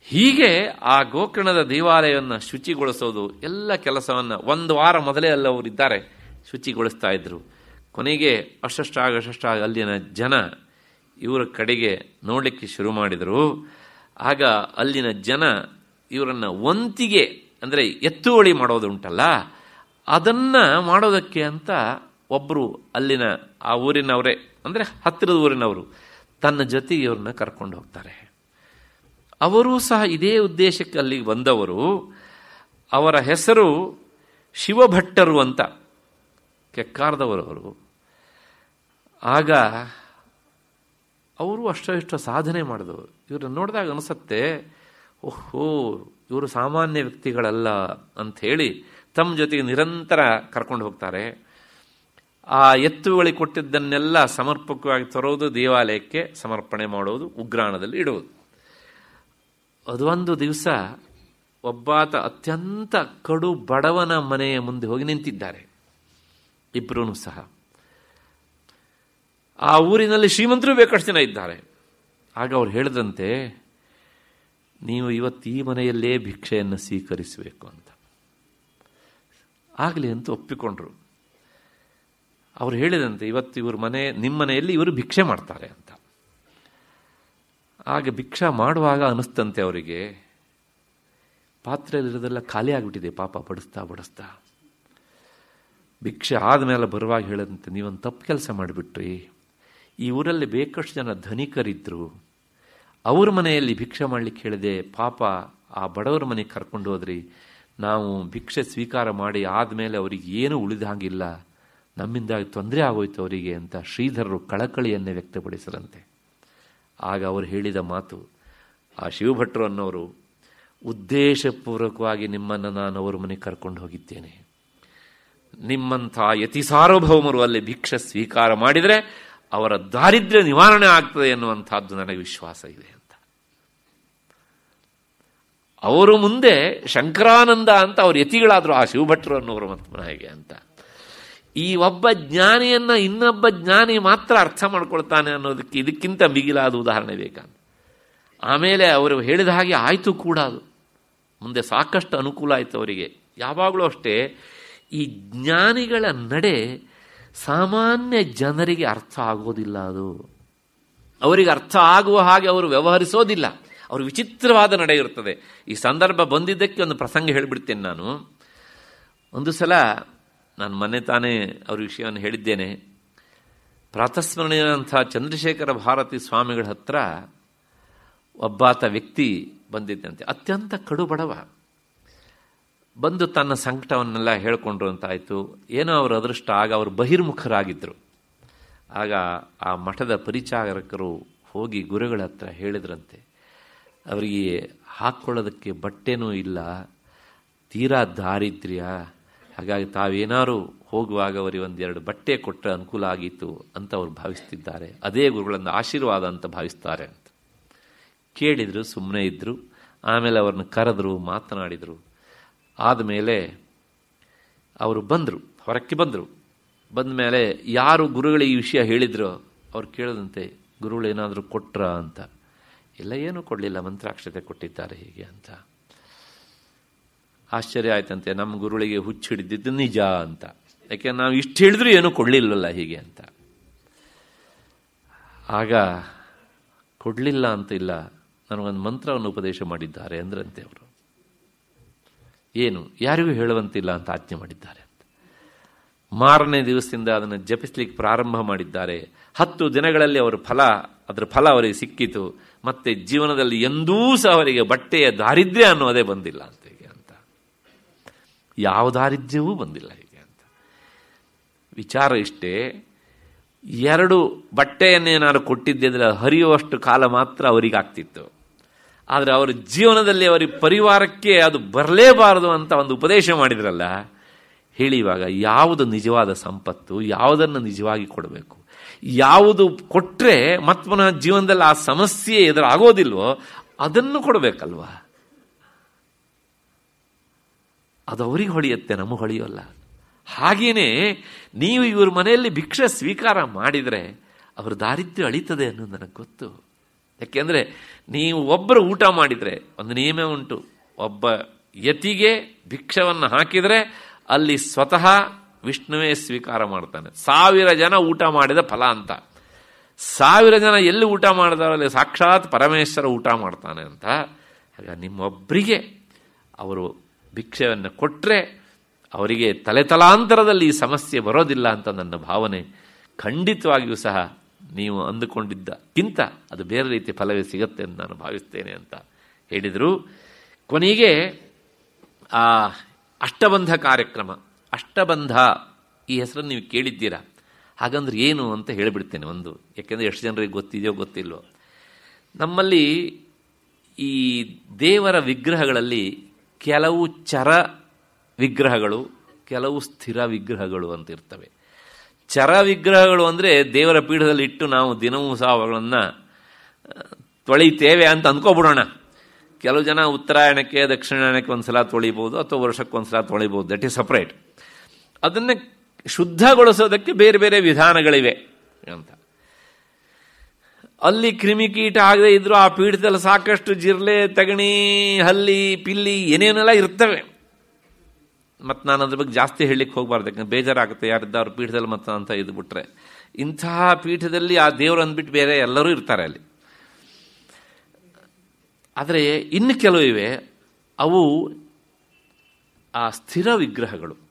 ಹೀಗೆ ಆ ಗೋಕರ್ಣದ ದೇವಾಲಯವನ್ನು ಶುಚಿಗೊಳಿಸೋದು ಎಲ್ಲ ಕೆಲಸವನ್ನು ಒಂದು ವಾರ ಮೊದಲೇ ಅಲ್ಲ ಅವರಿದ್ದಾರೆ ಶುಚಿಗೊಳಿಸ್ತಾ ಇದ್ದರು ಕೊನೆಗೆ ಅಷ್ಟಷ್ಟಾಗ ಅಷ್ಟಷ್ಟಾಗ ಅಲ್ಲಿನ ಜನ ಇವರ ಕಡೆಗೆ ನೋಡಲಿಕ್ಕೆ ಶುರು ಮಾಡಿದರು. ಆಗ ಅಲ್ಲಿನ ಜನ ಇವರನ್ನು ಒಂತಿಗೆ ಅಂದರೆ ಎತ್ತುವಳಿ ಮಾಡೋದುಂಟಲ್ಲ, ಅದನ್ನು ಮಾಡೋದಕ್ಕೆ ಅಂತ ಒಬ್ಬರು ಅಲ್ಲಿನ ಆ ಊರಿನವರೇ, ಅಂದರೆ ಹತ್ತಿರದ ಊರಿನವರು, ತನ್ನ ಜೊತೆಗೆ ಇವ್ರನ್ನ ಕರ್ಕೊಂಡು ಹೋಗ್ತಾರೆ. ಅವರೂ ಸಹ ಇದೇ ಉದ್ದೇಶಕ್ಕೆ ಅಲ್ಲಿಗೆ ಬಂದವರು. ಅವರ ಹೆಸರು ಶಿವಭಟ್ಟರು ಅಂತ, ಕೆಕ್ಕಾರದವರು ಅವರು. ಆಗ ಅವರು ಅಷ್ಟೋ ಇಷ್ಟೋ ಸಾಧನೆ ಮಾಡಿದವರು. ಇವ್ರನ್ನ ನೋಡಿದಾಗ ಅನಿಸುತ್ತೆ, ಓಹೋ ಇವರು ಸಾಮಾನ್ಯ ವ್ಯಕ್ತಿಗಳಲ್ಲ ಅಂಥೇಳಿ ತಮ್ಮ ಜೊತೆಗೆ ನಿರಂತರ ಕರ್ಕೊಂಡು ಹೋಗ್ತಾರೆ. ಆ ಎತ್ತುಗಳಿಗೆ ಕೊಟ್ಟಿದ್ದನ್ನೆಲ್ಲ ಸಮರ್ಪಕವಾಗಿ ತರೋದು ದೇವಾಲಯಕ್ಕೆ ಸಮರ್ಪಣೆ ಮಾಡೋದು, ಉಗ್ರಾಣದಲ್ಲಿ ಇಡುವುದು. ಅದೊಂದು ದಿವಸ ಒಬ್ಬಾತ ಅತ್ಯಂತ ಕಡು ಬಡವನ ಮನೆಯ ಮುಂದೆ ಹೋಗಿ ನಿಂತಿದ್ದಾರೆ. ಇಬ್ಬರೂ ಸಹ. ಆ ಊರಿನಲ್ಲಿ ಶ್ರೀಮಂತರು ಬೇಕಷ್ಟು ಜನ ಇದ್ದಾರೆ. ಆಗ ಅವ್ರು ಹೇಳಿದಂತೆ ನೀವು ಇವತ್ತು ಈ ಮನೆಯಲ್ಲೇ ಭಿಕ್ಷೆಯನ್ನು ಸ್ವೀಕರಿಸಬೇಕು ಅಂತ. ಆಗಲಿ ಅಂತ ಒಪ್ಪಿಕೊಂಡ್ರು. ಅವ್ರು ಹೇಳಿದಂತೆ, ಇವತ್ತು ಇವ್ರ ಮನೆ, ನಿಮ್ಮ ಮನೆಯಲ್ಲಿ ಇವರು ಭಿಕ್ಷೆ ಮಾಡ್ತಾರೆ ಅಂತ. ಆಗ ಭಿಕ್ಷಾ ಮಾಡುವಾಗ ಅನಿಸ್ತಂತೆ ಅವರಿಗೆ, ಪಾತ್ರೆಯಲ್ಲಿರೋದೆಲ್ಲ ಖಾಲಿ ಆಗಿಬಿಟ್ಟಿದೆ, ಪಾಪ ಬಡಿಸ್ತಾ ಬಡಿಸ್ತಾ. ಭಿಕ್ಷೆ ಆದಮೇಲೆ ಬರುವಾಗ ಹೇಳದಂತೆ, ನೀವೊಂದು ತಪ್ಪು ಕೆಲಸ ಮಾಡಿಬಿಟ್ರಿ. ಈ ಊರಲ್ಲಿ ಬೇಕಷ್ಟು ಜನ ಧನಿಕರಿದ್ದರು ಅವ್ರ ಮನೆಯಲ್ಲಿ ಭಿಕ್ಷೆ ಮಾಡಲಿಕ್ಕೆ ಹೇಳಿದೆ ಪಾಪ ಆ ಬಡವರ ಮನೆಗೆ ಕರ್ಕೊಂಡು ಹೋದ್ರಿ, ನಾವು ಭಿಕ್ಷೆ ಸ್ವೀಕಾರ ಮಾಡಿ ಆದಮೇಲೆ ಅವರಿಗೆ ಏನೂ ಉಳಿದಂಗಿಲ್ಲ ನಮ್ಮಿಂದ ತೊಂದರೆ ಆಗೋಯ್ತು ಅವರಿಗೆ ಅಂತ ಶ್ರೀಧರರು ಕಳಕಳಿಯನ್ನೇ ವ್ಯಕ್ತಪಡಿಸರಂತೆ. ಆಗ ಅವರು ಹೇಳಿದ ಮಾತು, ಆ ಶಿವಭಟ್ರು ಅನ್ನೋರು, ಉದ್ದೇಶಪೂರ್ವಕವಾಗಿ ನಿಮ್ಮನ್ನು ನಾನು ಅವ್ರ ಮನೆಗೆ ಕರ್ಕೊಂಡು ಹೋಗಿದ್ದೇನೆ. ನಿಮ್ಮಂಥ ಯತಿ ಸಾರ್ವಭೌಮರು ಅಲ್ಲಿ ಭಿಕ್ಷೆ ಸ್ವೀಕಾರ ಮಾಡಿದರೆ ಅವರ ದಾರಿದ್ರ್ಯ ನಿವಾರಣೆ ಆಗ್ತದೆ ಎನ್ನುವಂಥದ್ದು ನನಗೆ ವಿಶ್ವಾಸ ಇದೆ. ಅವರು ಮುಂದೆ ಶಂಕರಾನಂದ ಅಂತ ಅವ್ರ ಯತಿಗಳಾದರು, ಆ ಶಿವಭಟ್ರು ಅನ್ನೋರು ಮತ್ತು ಹೇಗೆ ಅಂತ. ಈ ಒಬ್ಬ ಜ್ಞಾನಿಯನ್ನ ಇನ್ನೊಬ್ಬ ಜ್ಞಾನಿ ಮಾತ್ರ ಅರ್ಥ ಮಾಡ್ಕೊಳ್ತಾನೆ ಅನ್ನೋದಕ್ಕೆ ಇದಕ್ಕಿಂತ ಮಿಗಿಲಾದ ಉದಾಹರಣೆ ಬೇಕಂತ ಆಮೇಲೆ ಅವರು ಹೇಳಿದ ಹಾಗೆ ಆಯಿತು ಕೂಡ ಅದು. ಮುಂದೆ ಸಾಕಷ್ಟು ಅನುಕೂಲ ಆಯಿತು ಅವರಿಗೆ. ಯಾವಾಗಲೂ ಅಷ್ಟೇ ಈ ಜ್ಞಾನಿಗಳ ನಡೆ ಸಾಮಾನ್ಯ ಜನರಿಗೆ ಅರ್ಥ ಆಗೋದಿಲ್ಲ ಅದು. ಅವರಿಗೆ ಅರ್ಥ ಆಗುವ ಹಾಗೆ ಅವರು ವ್ಯವಹರಿಸೋದಿಲ್ಲ. ಅವರು ವಿಚಿತ್ರವಾದ ನಡೆ ಇರ್ತದೆ ಈ ಸಂದರ್ಭ ಬಂದಿದ್ದಕ್ಕೆ ಒಂದು ಪ್ರಸಂಗ ಹೇಳಿಬಿಡ್ತೇನೆ ನಾನು. ಒಂದು ಸಲ ನಾನು ಮೊನ್ನೆ ತಾನೇ ಅವ್ರ ವಿಷಯವನ್ನು ಹೇಳಿದ್ದೇನೆ. ಪ್ರಾತಸ್ಮರಣೀಯಂಥ ಚಂದ್ರಶೇಖರ ಭಾರತಿ ಸ್ವಾಮಿಗಳ ಹತ್ರ ಒಬ್ಬಾತ ವ್ಯಕ್ತಿ ಬಂದಿದ್ದಂತೆ. ಅತ್ಯಂತ ಕಡು ಬಡವ. ಬಂದು ತನ್ನ ಸಂಕಟವನ್ನೆಲ್ಲ ಹೇಳಿಕೊಂಡ್ರು ಅಂತಾಯಿತು. ಏನೋ ಅವರ ಅದೃಷ್ಟ, ಆಗ ಅವರು ಬಹಿರ್ಮುಖರಾಗಿದ್ದರು ಆಗ ಆ ಮಠದ ಪರಿಚಾರಕರು ಹೋಗಿ ಗುರುಗಳ ಹತ್ರ ಹೇಳಿದ್ರಂತೆ. ಅವರಿಗೆ ಹಾಕ್ಕೊಳ್ಳೋದಕ್ಕೆ ಬಟ್ಟೆನೂ ಇಲ್ಲ, ತೀರಾ ದಾರಿದ್ರ್ಯ. ಹಾಗಾಗಿ ತಾವೇನಾರು ಹೋಗುವಾಗ ಅವರಿಗೆ ಒಂದೆರಡು ಬಟ್ಟೆ ಕೊಟ್ಟರೆ ಅನುಕೂಲ ಆಗಿತ್ತು ಅಂತ ಅವರು ಭಾವಿಸ್ತಿದ್ದಾರೆ. ಅದೇ ಗುರುಗಳನ್ನು ಆಶೀರ್ವಾದ ಅಂತ ಭಾವಿಸ್ತಾರೆ ಅಂತ. ಕೇಳಿದರು ಸುಮ್ಮನೆ ಇದ್ದರು ಆಮೇಲೆ ಅವ್ರನ್ನ ಕರೆದ್ರು, ಮಾತನಾಡಿದರು. ಆದಮೇಲೆ ಅವರು ಬಂದರು, ಹೊರಕ್ಕೆ ಬಂದರು. ಬಂದ ಮೇಲೆ ಯಾರು ಗುರುಗಳಿಗೆ ಈ ವಿಷಯ ಹೇಳಿದ್ರೋ, ಅವ್ರು ಕೇಳದಂತೆ ಗುರುಗಳು ಏನಾದರೂ ಕೊಟ್ರ ಅಂತ. ಇಲ್ಲ, ಏನೂ ಕೊಡಲಿಲ್ಲ, ಮಂತ್ರಾಕ್ಷತೆ ಕೊಟ್ಟಿದ್ದಾರೆ ಹೀಗೆ ಅಂತ. ಆಶ್ಚರ್ಯ ಆಯ್ತಂತೆ, ನಮ್ಮ ಗುರುಳಿಗೆ ಹುಚ್ಚು ಹಿಡಿದಿದ್ದು ನಿಜ ಅಂತ. ಯಾಕೆ, ನಾವು ಇಷ್ಟು ಹೇಳಿದ್ರೂ ಏನೂ ಕೊಡಲಿಲ್ಲಲ್ಲ ಹೀಗೆ ಅಂತ. ಆಗ, ಕೊಡಲಿಲ್ಲ ಅಂತ ಇಲ್ಲ, ನನಗೊಂದು ಮಂತ್ರವನ್ನು ಉಪದೇಶ ಮಾಡಿದ್ದಾರೆ ಅಂದ್ರಂತೆ ಅವರು. ಏನು, ಯಾರಿಗೂ ಹೇಳುವಂತಿಲ್ಲ ಅಂತ ಆಜ್ಞೆ ಮಾಡಿದ್ದಾರೆ ಮಾರನೇ ದಿವಸದಿಂದ ಅದನ್ನು ಜಪಿಸ್ಲಿಕ್ಕೆ ಪ್ರಾರಂಭ ಮಾಡಿದ್ದಾರೆ. ಹತ್ತು ದಿನಗಳಲ್ಲಿ ಅವರ ಫಲ, ಅದರ ಫಲ ಅವರಿಗೆ ಸಿಕ್ಕಿತು. ಮತ್ತೆ ಜೀವನದಲ್ಲಿ ಎಂದೂ ಸಹ ಅವರಿಗೆ ಬಟ್ಟೆಯ ದಾರಿದ್ರ್ಯ ಅನ್ನೋದೇ ಬಂದಿಲ್ಲ ಅಂತ ಹೀಗೆ ಅಂತ. ಯಾವ ದಾರಿದ್ರ್ಯವೂ ಬಂದಿಲ್ಲ ಹೀಗೆ ಅಂತ. ವಿಚಾರ ಇಷ್ಟೇ, ಎರಡು ಬಟ್ಟೆಯನ್ನೇನಾದ್ರು ಕೊಟ್ಟಿದ್ದರೆ ಹರಿಯುವಷ್ಟು ಕಾಲ ಮಾತ್ರ ಅವರಿಗೆ ಆಗ್ತಿತ್ತು. ಆದರೆ ಅವರ ಜೀವನದಲ್ಲಿ ಅವರ ಪರಿವಾರಕ್ಕೆ ಅದು ಬರಲೇಬಾರದು ಅಂತ ಒಂದು ಉಪದೇಶ ಮಾಡಿದ್ರಲ್ಲ, ಹೇಳಿ ಇವಾಗ ಯಾವುದು ನಿಜವಾದ ಸಂಪತ್ತು, ಯಾವುದನ್ನು ನಿಜವಾಗಿ ಕೊಡಬೇಕು? ಯಾವುದು ಕೊಟ್ಟರೆ ಮತ್ಮನ ಜೀವನದಲ್ಲಿ ಆ ಸಮಸ್ಯೆ ಎದುರಾಗೋದಿಲ್ವೋ, ಅದನ್ನು ಕೊಡಬೇಕಲ್ವಾ? ಅದು ಅವರಿಗೆ ಹೊಳೆಯುತ್ತೆ, ನಮಗೆ ಹೊಳೆಯೋಲ್ಲ. ಹಾಗೆಯೇ ನೀವು ಇವ್ರ ಮನೆಯಲ್ಲಿ ಭಿಕ್ಷೆ ಸ್ವೀಕಾರ ಮಾಡಿದರೆ ಅವ್ರ ದಾರಿದ್ರ್ಯ ಅಳಿತದೆ ಅನ್ನೋದು ನನಗೆ ಗೊತ್ತು. ಯಾಕೆಂದರೆ ನೀವು ಒಬ್ಬರು ಊಟ ಮಾಡಿದರೆ, ಒಂದು ನಿಯಮ ಉಂಟು. ಒಬ್ಬ ಯತಿಗೆ ಭಿಕ್ಷವನ್ನು ಹಾಕಿದರೆ ಅಲ್ಲಿ ಸ್ವತಃ ವಿಷ್ಣುವೇ ಸ್ವೀಕಾರ ಮಾಡ್ತಾನೆ. ಸಾವಿರ ಜನ ಊಟ ಮಾಡಿದ ಫಲ ಅಂತ. ಸಾವಿರ ಜನ ಎಲ್ಲಿ ಊಟ ಮಾಡಿದಾರಲ್ಲಿ ಸಾಕ್ಷಾತ್ ಪರಮೇಶ್ವರ ಊಟ ಮಾಡ್ತಾನೆ ಅಂತ. ಆಗ ನಿಮ್ಮೊಬ್ಬರಿಗೆ ಅವರು ಭಿಕ್ಷೆಯನ್ನು ಕೊಟ್ಟರೆ ಅವರಿಗೆ ತಲೆತಲಾಂತರದಲ್ಲಿ ಈ ಸಮಸ್ಯೆ ಬರೋದಿಲ್ಲ ಅಂತ ನನ್ನ ಭಾವನೆ. ಖಂಡಿತವಾಗಿಯೂ ಸಹ ನೀವು ಅಂದುಕೊಂಡಿದ್ದಕ್ಕಿಂತ ಅದು ಬೇರೆ ರೀತಿ ಫಲವೇ ಸಿಗುತ್ತೆ ಅಂತ ನಾನು ಭಾವಿಸ್ತೇನೆ ಅಂತ ಹೇಳಿದರು. ಕೊನೆಗೆ ಆ ಅಷ್ಟಬಂಧ ಕಾರ್ಯಕ್ರಮ. ಅಷ್ಟಬಂಧ. ಈ ಹೆಸರನ್ನು ನೀವು ಕೇಳಿದ್ದೀರಾ? ಹಾಗಂದ್ರೆ ಏನು ಅಂತ ಹೇಳಿಬಿಡ್ತೇನೆ ಒಂದು. ಯಾಕೆಂದರೆ ಎಷ್ಟು ಜನರಿಗೆ ಗೊತ್ತಿದೆಯೋ ಗೊತ್ತಿಲ್ಲೋ ನಮ್ಮಲ್ಲಿ ಈ ದೇವರ ವಿಗ್ರಹಗಳಲ್ಲಿ ಕೆಲವು ಚರ ವಿಗ್ರಹಗಳು, ಕೆಲವು ಸ್ಥಿರ ವಿಗ್ರಹಗಳು ಅಂತ ಇರ್ತವೆ. ಚರ ವಿಗ್ರಹಗಳು ಅಂದರೆ ದೇವರ ಪೀಠದಲ್ಲಿ ಇಟ್ಟು ನಾವು ದಿನವೂ ಸಹ ಅವುಗಳನ್ನು ತೊಳಿತೇವೆ ಅಂತ ಅಂದ್ಕೋಬಿಡೋಣ. ಕೆಲವು ಜನ ಉತ್ತರಾಯಣಕ್ಕೆ, ದಕ್ಷಿಣಾಯಣಕ್ಕೆ ಒಂದು ಸಲ ತೊಳಿಬೋದು ಅಥವಾ ವರ್ಷಕ್ಕೆ ಒಂದು ಸಲ ತೊಳಿಬೋದು. ದಟ್ ಈಸ್ ಸಪ್ರೇಟ್ ಅದನ್ನು ಶುದ್ಧಗೊಳಿಸೋದಕ್ಕೆ ಬೇರೆ ಬೇರೆ ವಿಧಾನಗಳಿವೆ ಅಂತ. ಅಲ್ಲಿ ಕ್ರಿಮಿಕೀಟ ಆಗದೆ ಇದ್ರೂ ಆ ಪೀಠದಲ್ಲಿ ಸಾಕಷ್ಟು ಜಿರ್ಲೆ, ತಗಣಿ, ಹಲ್ಲಿ, ಪಿಲ್ಲಿ ಏನೇನೆಲ್ಲ ಇರ್ತವೆ. ಮತ್ತು ನಾನು ಅದ್ರ ಬಗ್ಗೆ ಜಾಸ್ತಿ ಹೇಳಲಿಕ್ಕೆ ಹೋಗಬಾರ್ದು, ಯಾಕಂದ್ರೆ ಬೇಜಾರಾಗುತ್ತೆ. ಯಾರಿದ್ದಾರು ಪೀಠದಲ್ಲಿ ಮತ್ತು ಅಂತ ಇದು ಬಿಟ್ಟರೆ ಇಂತಹ ಪೀಠದಲ್ಲಿ ಆ ದೇವರು ಅಂದ್ಬಿಟ್ಟು ಬೇರೆ ಎಲ್ಲರೂ ಇರ್ತಾರೆ ಅಲ್ಲಿ. ಆದರೆ ಇನ್ನು ಕೆಲವು ಇವೆ. ಅವು ಆ ಸ್ಥಿರ ವಿಗ್ರಹಗಳು.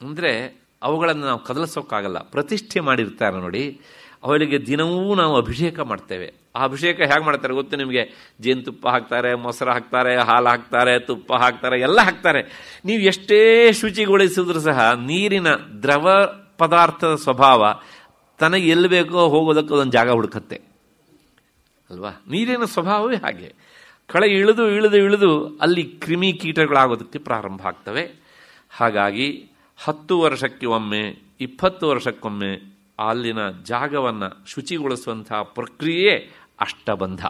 ಅಂದರೆ ಅವುಗಳನ್ನು ನಾವು ಕದಲಿಸೋಕ್ಕಾಗಲ್ಲ. ಪ್ರತಿಷ್ಠೆ ಮಾಡಿರ್ತಾರೆ ನೋಡಿ. ಅವಳಿಗೆ ದಿನವೂ ನಾವು ಅಭಿಷೇಕ ಮಾಡ್ತೇವೆ. ಆ ಅಭಿಷೇಕ ಹೇಗೆ ಮಾಡ್ತಾರೆ ಗೊತ್ತು ನಿಮಗೆ? ಜೇನುತುಪ್ಪ ಹಾಕ್ತಾರೆ, ಮೊಸರು ಹಾಕ್ತಾರೆ, ಹಾಲು ಹಾಕ್ತಾರೆ, ತುಪ್ಪ ಹಾಕ್ತಾರೆ, ಎಲ್ಲ ಹಾಕ್ತಾರೆ. ನೀವು ಎಷ್ಟೇ ಶುಚಿಗೊಳಿಸಿದ್ರೂ ಸಹ ನೀರಿನ ದ್ರವ ಪದಾರ್ಥದ ಸ್ವಭಾವ ತನಗೆ ಎಲ್ಲಿ ಬೇಕೋ ಹೋಗೋದಕ್ಕೆ ಅದೊಂದು ಜಾಗ ಹುಡುಕತ್ತೆ. ಅಲ್ವಾ? ನೀರಿನ ಸ್ವಭಾವವೇ ಹಾಗೆ. ಕಳೆ ಇಳಿದು ಇಳಿದು ಇಳಿದು ಅಲ್ಲಿ ಕ್ರಿಮಿ ಕೀಟಗಳಾಗೋದಕ್ಕೆ ಪ್ರಾರಂಭ ಆಗ್ತವೆ. ಹಾಗಾಗಿ ಹತ್ತು ವರ್ಷಕ್ಕೆ ಒಮ್ಮೆ, ಇಪ್ಪತ್ತು ವರ್ಷಕ್ಕೊಮ್ಮೆ ಅಲ್ಲಿನ ಜಾಗವನ್ನು ಶುಚಿಗೊಳಿಸುವಂತಹ ಪ್ರಕ್ರಿಯೆ ಅಷ್ಟಬಂಧ.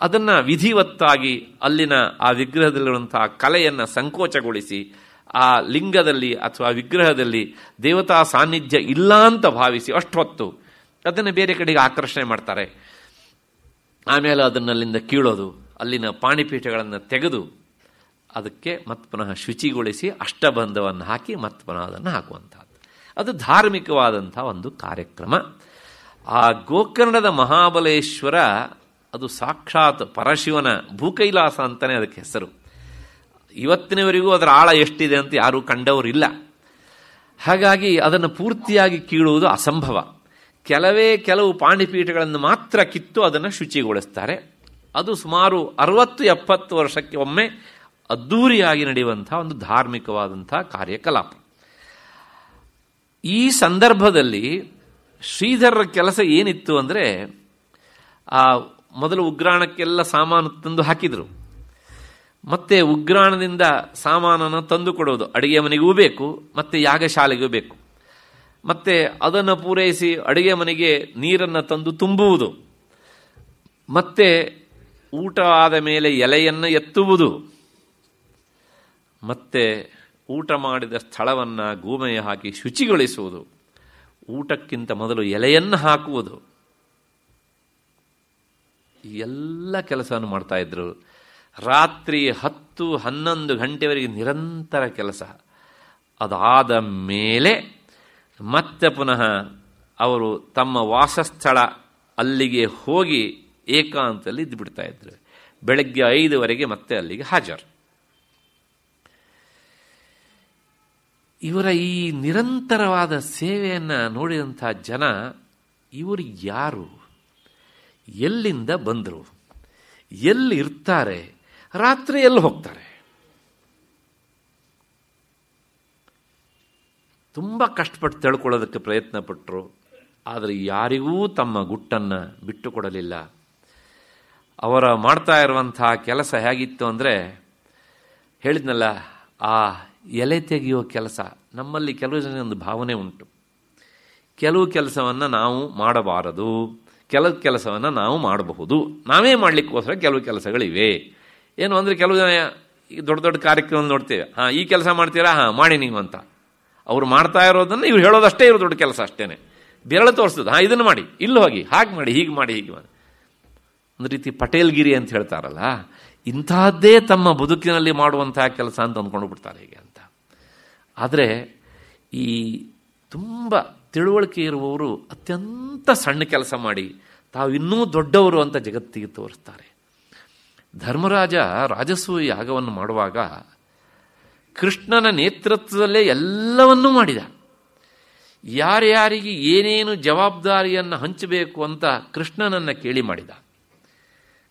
ಅದನ್ನು ವಿಧಿವತ್ತಾಗಿ ಅಲ್ಲಿನ ಆ ವಿಗ್ರಹದಲ್ಲಿರುವಂತಹ ಕಲೆಯನ್ನು ಸಂಕೋಚಗೊಳಿಸಿ, ಆ ಲಿಂಗದಲ್ಲಿ ಅಥವಾ ವಿಗ್ರಹದಲ್ಲಿ ದೇವತಾ ಸಾನ್ನಿಧ್ಯ ಇಲ್ಲ ಅಂತ ಭಾವಿಸಿ ಅಷ್ಟೊತ್ತು ಅದನ್ನು ಬೇರೆ ಕಡೆಗೆ ಆಕರ್ಷಣೆ ಮಾಡ್ತಾರೆ. ಆಮೇಲೆ ಅದನ್ನಲ್ಲಿಂದ ಕೀಳೋದು, ಅಲ್ಲಿನ ಪಾಣಿಪೀಠಗಳನ್ನು ತೆಗೆದು ಅದಕ್ಕೆ ಮತ್ತೆ ಪುನಃ ಶುಚಿಗೊಳಿಸಿ ಅಷ್ಟಬಂಧವನ್ನು ಹಾಕಿ ಮತ್ತೆ ಪುನಃ ಅದನ್ನು ಹಾಕುವಂಥದ್ದು. ಅದು ಧಾರ್ಮಿಕವಾದಂಥ ಒಂದು ಕಾರ್ಯಕ್ರಮ. ಆ ಗೋಕರ್ಣದ ಮಹಾಬಲೇಶ್ವರ, ಅದು ಸಾಕ್ಷಾತ್ ಪರಶಿವನ ಭೂಕೈಲಾಸ ಅಂತಲೇ ಅದಕ್ಕೆ ಹೆಸರು. ಇವತ್ತಿನವರೆಗೂ ಅದರ ಆಳ ಎಷ್ಟಿದೆ ಅಂತ ಯಾರೂ ಕಂಡವರಿಲ್ಲ. ಹಾಗಾಗಿ ಅದನ್ನು ಪೂರ್ತಿಯಾಗಿ ಕೀಳುವುದು ಅಸಂಭವ. ಕೆಲವೇ ಕೆಲವು ಪಾಣಿಪೀಠಗಳನ್ನು ಮಾತ್ರ ಕಿತ್ತು ಅದನ್ನು ಶುಚಿಗೊಳಿಸ್ತಾರೆ. ಅದು ಸುಮಾರು ಅರವತ್ತು ಎಪ್ಪತ್ತು ವರ್ಷಕ್ಕೆ ಒಮ್ಮೆ ಅದ್ಧೂರಿಯಾಗಿ ನಡೆಯುವಂಥ ಒಂದು ಧಾರ್ಮಿಕವಾದಂಥ ಕಾರ್ಯಕಲಾಪ. ಈ ಸಂದರ್ಭದಲ್ಲಿ ಶ್ರೀಧರರ ಕೆಲಸ ಏನಿತ್ತು ಅಂದರೆ, ಆ ಮೊದಲು ಉಗ್ರಾಣಕ್ಕೆಲ್ಲ ಸಾಮಾನು ತಂದು ಹಾಕಿದರು. ಮತ್ತೆ ಉಗ್ರಾಣದಿಂದ ಸಾಮಾನನ್ನು ತಂದು ಕೊಡೋದು. ಅಡುಗೆ ಮನೆಗೂ ಬೇಕು, ಮತ್ತು ಯಾಗಶಾಲೆಗೂ ಬೇಕು. ಮತ್ತೆ ಅದನ್ನು ಪೂರೈಸಿ ಅಡುಗೆ ಮನೆಗೆ ನೀರನ್ನು ತಂದು ತುಂಬುವುದು. ಮತ್ತೆ ಊಟ ಆದ ಮೇಲೆ ಎಲೆಯನ್ನು ಎತ್ತುವುದು. ಮತ್ತೆ ಊಟ ಮಾಡಿದ ಸ್ಥಳವನ್ನು ಗೋಮಯ ಹಾಕಿ ಶುಚಿಗೊಳಿಸುವುದು. ಊಟಕ್ಕಿಂತ ಮೊದಲು ಎಲೆಯನ್ನು ಹಾಕುವುದು. ಎಲ್ಲ ಕೆಲಸವನ್ನು ಮಾಡ್ತಾ ಇದ್ರು. ರಾತ್ರಿ ಹತ್ತು ಹನ್ನೊಂದು ಗಂಟೆವರೆಗೆ ನಿರಂತರ ಕೆಲಸ. ಅದಾದ ಮೇಲೆ ಮತ್ತೆ ಪುನಃ ಅವರು ತಮ್ಮ ವಾಸಸ್ಥಳ ಅಲ್ಲಿಗೆ ಹೋಗಿ ಏಕಾಂತದಲ್ಲಿ ಇದ್ದುಬಿಡ್ತಾ ಇದ್ರು. ಬೆಳಗ್ಗೆ ಐದುವರೆಗೆ ಮತ್ತೆ ಅಲ್ಲಿಗೆ ಹಾಜರು. ಇವರ ಈ ನಿರಂತರವಾದ ಸೇವೆಯನ್ನು ನೋಡಿದಂಥ ಜನ ಇವರು ಯಾರು? ಎಲ್ಲಿಂದ ಬಂದರು? ಎಲ್ಲಿ ಇರ್ತಾರೆ? ರಾತ್ರಿ ಎಲ್ಲಿ ಹೋಗ್ತಾರೆ? ತುಂಬ ಕಷ್ಟಪಟ್ಟು ತಿಳ್ಕೊಳ್ಳೋದಕ್ಕೆ ಪ್ರಯತ್ನ ಪಟ್ಟರು ಆದರೆ ಯಾರಿಗೂ ತಮ್ಮ ಗುಟ್ಟನ್ನು ಬಿಟ್ಟು ಕೊಡಲಿಲ್ಲ ಅವರ ಮಾಡ್ತಾ ಇರುವಂತಹ ಕೆಲಸ ಹೇಗಿತ್ತು ಅಂದರೆ ಹೇಳಿದ್ನಲ್ಲ, ಆ ಎಲೆ ತೆಗೆಯುವ ಕೆಲಸ. ನಮ್ಮಲ್ಲಿ ಕೆಲವು ಜನ ಒಂದು ಭಾವನೆ ಉಂಟು. ಕೆಲವು ಕೆಲಸವನ್ನು ನಾವು ಮಾಡಬಾರದು. ಕೆಲವು ಕೆಲಸವನ್ನು ನಾವು ಮಾಡಬಹುದು. ನಾವೇ ಮಾಡಲಿಕ್ಕೋಸ್ಕರ ಕೆಲವು ಕೆಲಸಗಳಿವೆ. ಏನು ಅಂದರೆ ಕೆಲವು ಜನ ಈ ದೊಡ್ಡ ದೊಡ್ಡ ಕಾರ್ಯಕ್ರಮ ನೋಡ್ತೇವೆ. ಹಾಂ, ಈ ಕೆಲಸ ಮಾಡ್ತೀರಾ? ಹಾಂ, ಮಾಡಿ ನೀವು ಅಂತ. ಅವ್ರು ಮಾಡ್ತಾ ಇರೋದನ್ನು ಇವ್ರು ಹೇಳೋದಷ್ಟೇ ಇರೋ ದೊಡ್ಡ ಕೆಲಸ ಅಷ್ಟೇ ಬೆರಳು ತೋರಿಸ್ತದೆ ಹಾಂ, ಇದನ್ನು ಮಾಡಿ. ಇಲ್ಲಿ ಹೋಗಿ. ಹಾಗೆ ಮಾಡಿ, ಹೀಗೆ ಮಾಡಿ ಹೀಗೆ ಮಾಡಿ. ಒಂದು ರೀತಿ ಪಟೇಲ್ಗಿರಿ ಅಂತ ಹೇಳ್ತಾರಲ್ಲ, ಇಂಥದ್ದೇ ತಮ್ಮ ಬದುಕಿನಲ್ಲಿ ಮಾಡುವಂತಹ ಕೆಲಸ ಅಂತ ಅಂದ್ಕೊಂಡು ಬಿಡ್ತಾರೆ ಹೀಗೆ. ಆದರೆ ಈ ತುಂಬ ತಿಳುವಳಿಕೆ ಇರುವವರು ಅತ್ಯಂತ ಸಣ್ಣ ಕೆಲಸ ಮಾಡಿ ತಾವು ಇನ್ನೂ ದೊಡ್ಡವರು ಅಂತ ಜಗತ್ತಿಗೆ ತೋರಿಸ್ತಾರೆ. ಧರ್ಮರಾಜ ರಾಜಸೂಯ ಯಾಗವನ್ನು ಮಾಡುವಾಗ ಕೃಷ್ಣನ ನೇತೃತ್ವದಲ್ಲೇ ಎಲ್ಲವನ್ನೂ ಮಾಡಿದ. ಯಾರ್ಯಾರಿಗೆ ಏನೇನು ಜವಾಬ್ದಾರಿಯನ್ನು ಹಂಚಬೇಕು ಅಂತ ಕೃಷ್ಣನನ್ನು ಕೇಳಿ ಮಾಡಿದ.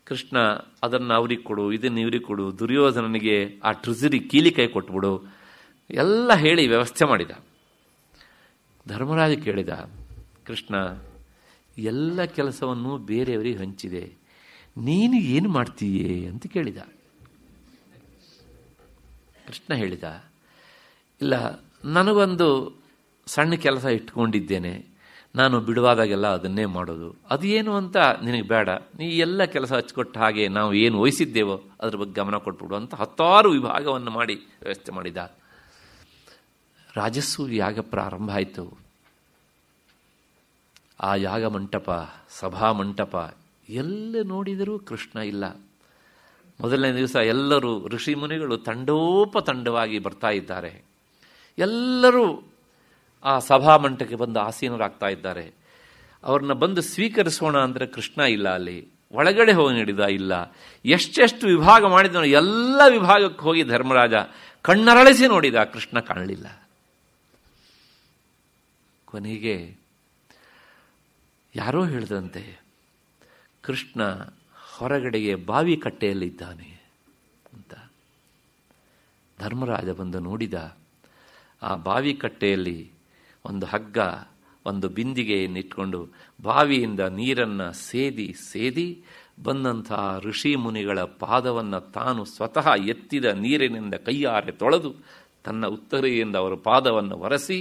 ಕೃಷ್ಣ, ಅದನ್ನು ಅವ್ರಿಗೆ ಕೊಡು, ಇದನ್ನು ಇವ್ರಿಗೆ ಕೊಡು, ದುರ್ಯೋಧನನಿಗೆ ಆ ಟ್ರಿಸರಿ ಕೀಲಿ ಕೈ ಕೊಟ್ಬಿಡು ಎಲ್ಲ ಹೇಳಿ ವ್ಯವಸ್ಥೆ ಮಾಡಿದ. ಧರ್ಮರಾಜ ಕೇಳಿದ, ಕೃಷ್ಣ, ಎಲ್ಲ ಕೆಲಸವನ್ನು ಬೇರೆಯವರಿಗೆ ಹಂಚಿದೆ. ನೀನು ಏನು ಮಾಡ್ತೀಯೇ ಅಂತ ಕೇಳಿದ. ಕೃಷ್ಣ ಹೇಳಿದ, ಇಲ್ಲ, ನನಗೊಂದು ಸಣ್ಣ ಕೆಲಸ ಇಟ್ಕೊಂಡಿದ್ದೇನೆ. ನಾನು ಬಿಡುವಾದಾಗೆಲ್ಲ ಅದನ್ನೇ ಮಾಡೋದು. ಅದೇನು ಅಂತ ನಿನಗೆ ಬೇಡ. ನೀ ಎಲ್ಲ ಕೆಲಸ ಹಚ್ಕೊಟ್ಟ ಹಾಗೆ ನಾವು ಏನು ವಹಿಸಿದ್ದೇವೋ ಅದ್ರ ಬಗ್ಗೆ ಗಮನ ಕೊಟ್ಬಿಡು ಅಂತ ಹತ್ತಾರು ವಿಭಾಗವನ್ನು ಮಾಡಿ ವ್ಯವಸ್ಥೆ ಮಾಡಿದ. ರಾಜಸ್ಸು ಯಾಗ ಪ್ರಾರಂಭ ಆಯಿತು. ಆ ಯಾಗ ಮಂಟಪ, ಸಭಾ ಮಂಟಪ ಎಲ್ಲ ನೋಡಿದರೂ ಕೃಷ್ಣ ಇಲ್ಲ. ಮೊದಲನೇ ದಿವಸ ಎಲ್ಲರೂ ಋಷಿ ಮುನಿಗಳು ತಂಡೋಪತಂಡವಾಗಿ ಬರ್ತಾ ಇದ್ದಾರೆ. ಎಲ್ಲರೂ ಆ ಸಭಾ ಮಂಟಕ್ಕೆ ಬಂದು ಆಸೀನರಾಗ್ತಾ ಇದ್ದಾರೆ. ಅವ್ರನ್ನ ಬಂದು ಸ್ವೀಕರಿಸೋಣ ಅಂದರೆ ಕೃಷ್ಣ ಇಲ್ಲ ಅಲ್ಲಿ. ಒಳಗಡೆ ಹೋಗಿ ನೀಡಿದ ಇಲ್ಲ. ಎಷ್ಟೆಷ್ಟು ವಿಭಾಗ ಮಾಡಿದನು ಎಲ್ಲ ವಿಭಾಗಕ್ಕೆ ಹೋಗಿ ಧರ್ಮರಾಜ ಕಣ್ಣರಳಿಸಿ ನೋಡಿದ, ಕೃಷ್ಣ ಕಾಣಲಿಲ್ಲ. ಕೊನೆಗೆ ಯಾರೋ ಹೇಳಿದಂತೆ ಕೃಷ್ಣ ಹೊರಗಡೆಗೆ ಬಾವಿ ಕಟ್ಟೆಯಲ್ಲಿದ್ದಾನೆ ಅಂತ. ಧರ್ಮರಾಜ ಬಂದು ನೋಡಿದ ಆ ಬಾವಿ ಕಟ್ಟೆಯಲ್ಲಿ ಒಂದು ಹಗ್ಗ, ಒಂದು ಬಿಂದಿಗೆಯನ್ನಿಟ್ಕೊಂಡು ಬಾವಿಯಿಂದ ನೀರನ್ನು ಸೇದಿ ಸೇದಿ ಬಂದಂತಹ ಋಷಿ ಮುನಿಗಳ ಪಾದವನ್ನು ತಾನು ಸ್ವತಃ ಎತ್ತಿದ ನೀರಿನಿಂದ ಕೈಯಾರೆ ತೊಳೆದು ತನ್ನ ಉತ್ತರೆಯಿಂದ ಅವರ ಪಾದವನ್ನು ಒರೆಸಿ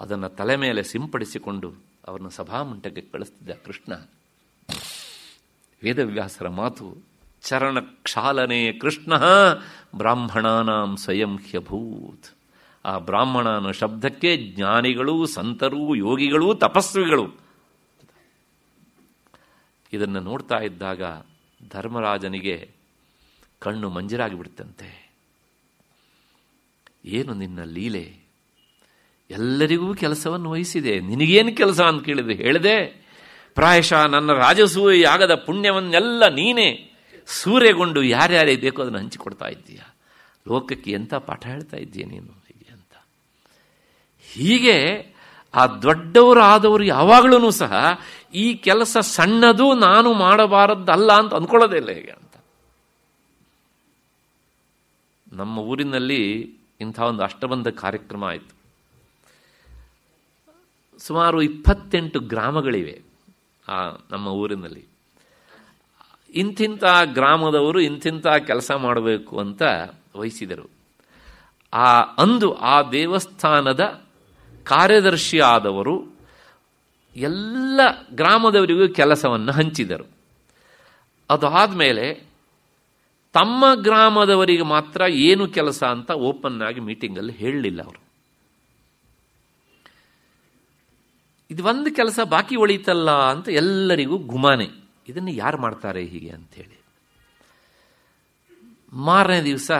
ಅದನ್ನು ತಲೆ ಮೇಲೆ ಸಿಂಪಡಿಸಿಕೊಂಡು ಅವರನ್ನು ಸಭಾಮಂಟಕ್ಕೆ ಕಳಿಸ್ತಿದ್ದ ಕೃಷ್ಣ. ವೇದವ್ಯಾಸರ ಮಾತು ಚರಣ ಕ್ಷಾಲನೆ ಕೃಷ್ಣ ಬ್ರಾಹ್ಮಣಾನಾಂ ಸ್ವಯಂ ಹ್ಯಭೂತ್. ಆ ಬ್ರಾಹ್ಮಣ ಅನ್ನೋ ಶಬ್ದಕ್ಕೆ ಜ್ಞಾನಿಗಳು, ಸಂತರು, ಯೋಗಿಗಳು, ತಪಸ್ವಿಗಳು. ಇದನ್ನು ನೋಡ್ತಾ ಇದ್ದಾಗ ಧರ್ಮರಾಜನಿಗೆ ಕಣ್ಣು ಮಂಜರಾಗಿ ಬಿಡ್ತಂತೆ ಏನು ನಿನ್ನ ಲೀಲೆ? ಎಲ್ಲರಿಗೂ ಕೆಲಸವನ್ನು ವಹಿಸಿದೆ. ನಿನಗೇನು ಕೆಲಸ ಅಂತ ಕೇಳಿದ್ರೆ ಹೇಳಿದೆ, ಪ್ರಾಯಶಃ ನನ್ನ ರಾಜಸೂಯ ಯಾಗದ ಪುಣ್ಯವನ್ನೆಲ್ಲ ನೀನೇ ಸೂರೆಗೊಂಡು ಯಾರ್ಯಾರಿಗೆ ಬೇಕೋ ಅದನ್ನು ಹಂಚಿಕೊಡ್ತಾ ಇದ್ದೀಯ? ಲೋಕಕ್ಕೆ ಎಂಥ ಪಾಠ ಹೇಳ್ತಾ ಇದ್ದೀಯ ನೀನು? ಹೀಗೆ ಅಂತ. ಹೀಗೆ ಆ ದೊಡ್ಡವರು ಆದವರು ಯಾವಾಗಲೂ ಸಹ ಈ ಕೆಲಸ ಸಣ್ಣದು ನಾನು ಮಾಡಬಾರದ್ದಲ್ಲ ಅಂತ ಅಂದ್ಕೊಳ್ಳೋದೇ ಇಲ್ಲ ಹೇಗೆ ಅಂತ. ನಮ್ಮ ಊರಿನಲ್ಲಿ ಇಂಥ ಒಂದು ಅಷ್ಟಬಂಧ ಕಾರ್ಯಕ್ರಮ ಆಯಿತು. ಸುಮಾರು ಇಪ್ಪತ್ತೆಂಟು ಗ್ರಾಮಗಳಿವೆ ಆ ನಮ್ಮ ಊರಿನಲ್ಲಿ. ಇಂತಿಂಥ ಗ್ರಾಮದವರು ಇಂತಿಂಥ ಕೆಲಸ ಮಾಡಬೇಕು ಅಂತ ವಹಿಸಿದರು. ಆ ಅಂದು ಆ ದೇವಸ್ಥಾನದ ಕಾರ್ಯದರ್ಶಿ ಆದವರು ಎಲ್ಲ ಗ್ರಾಮದವರಿಗೂ ಕೆಲಸವನ್ನು ಹಂಚಿದರು. ಅದಾದಮೇಲೆ ತಮ್ಮ ಗ್ರಾಮದವರಿಗೆ ಮಾತ್ರ ಏನು ಕೆಲಸ ಅಂತ ಓಪನ್ ಆಗಿ ಮೀಟಿಂಗಲ್ಲಿ ಹೇಳಲಿಲ್ಲ ಅವರು. ಇದು ಒಂದು ಕೆಲಸ ಬಾಕಿ ಉಳಿತಲ್ಲ ಅಂತ ಎಲ್ಲರಿಗೂ ಗುಮಾನೆ. ಇದನ್ನು ಯಾರು ಮಾಡ್ತಾರೆ ಹೀಗೆ ಅಂಥೇಳಿ ಮಾರನೇ ದಿವಸ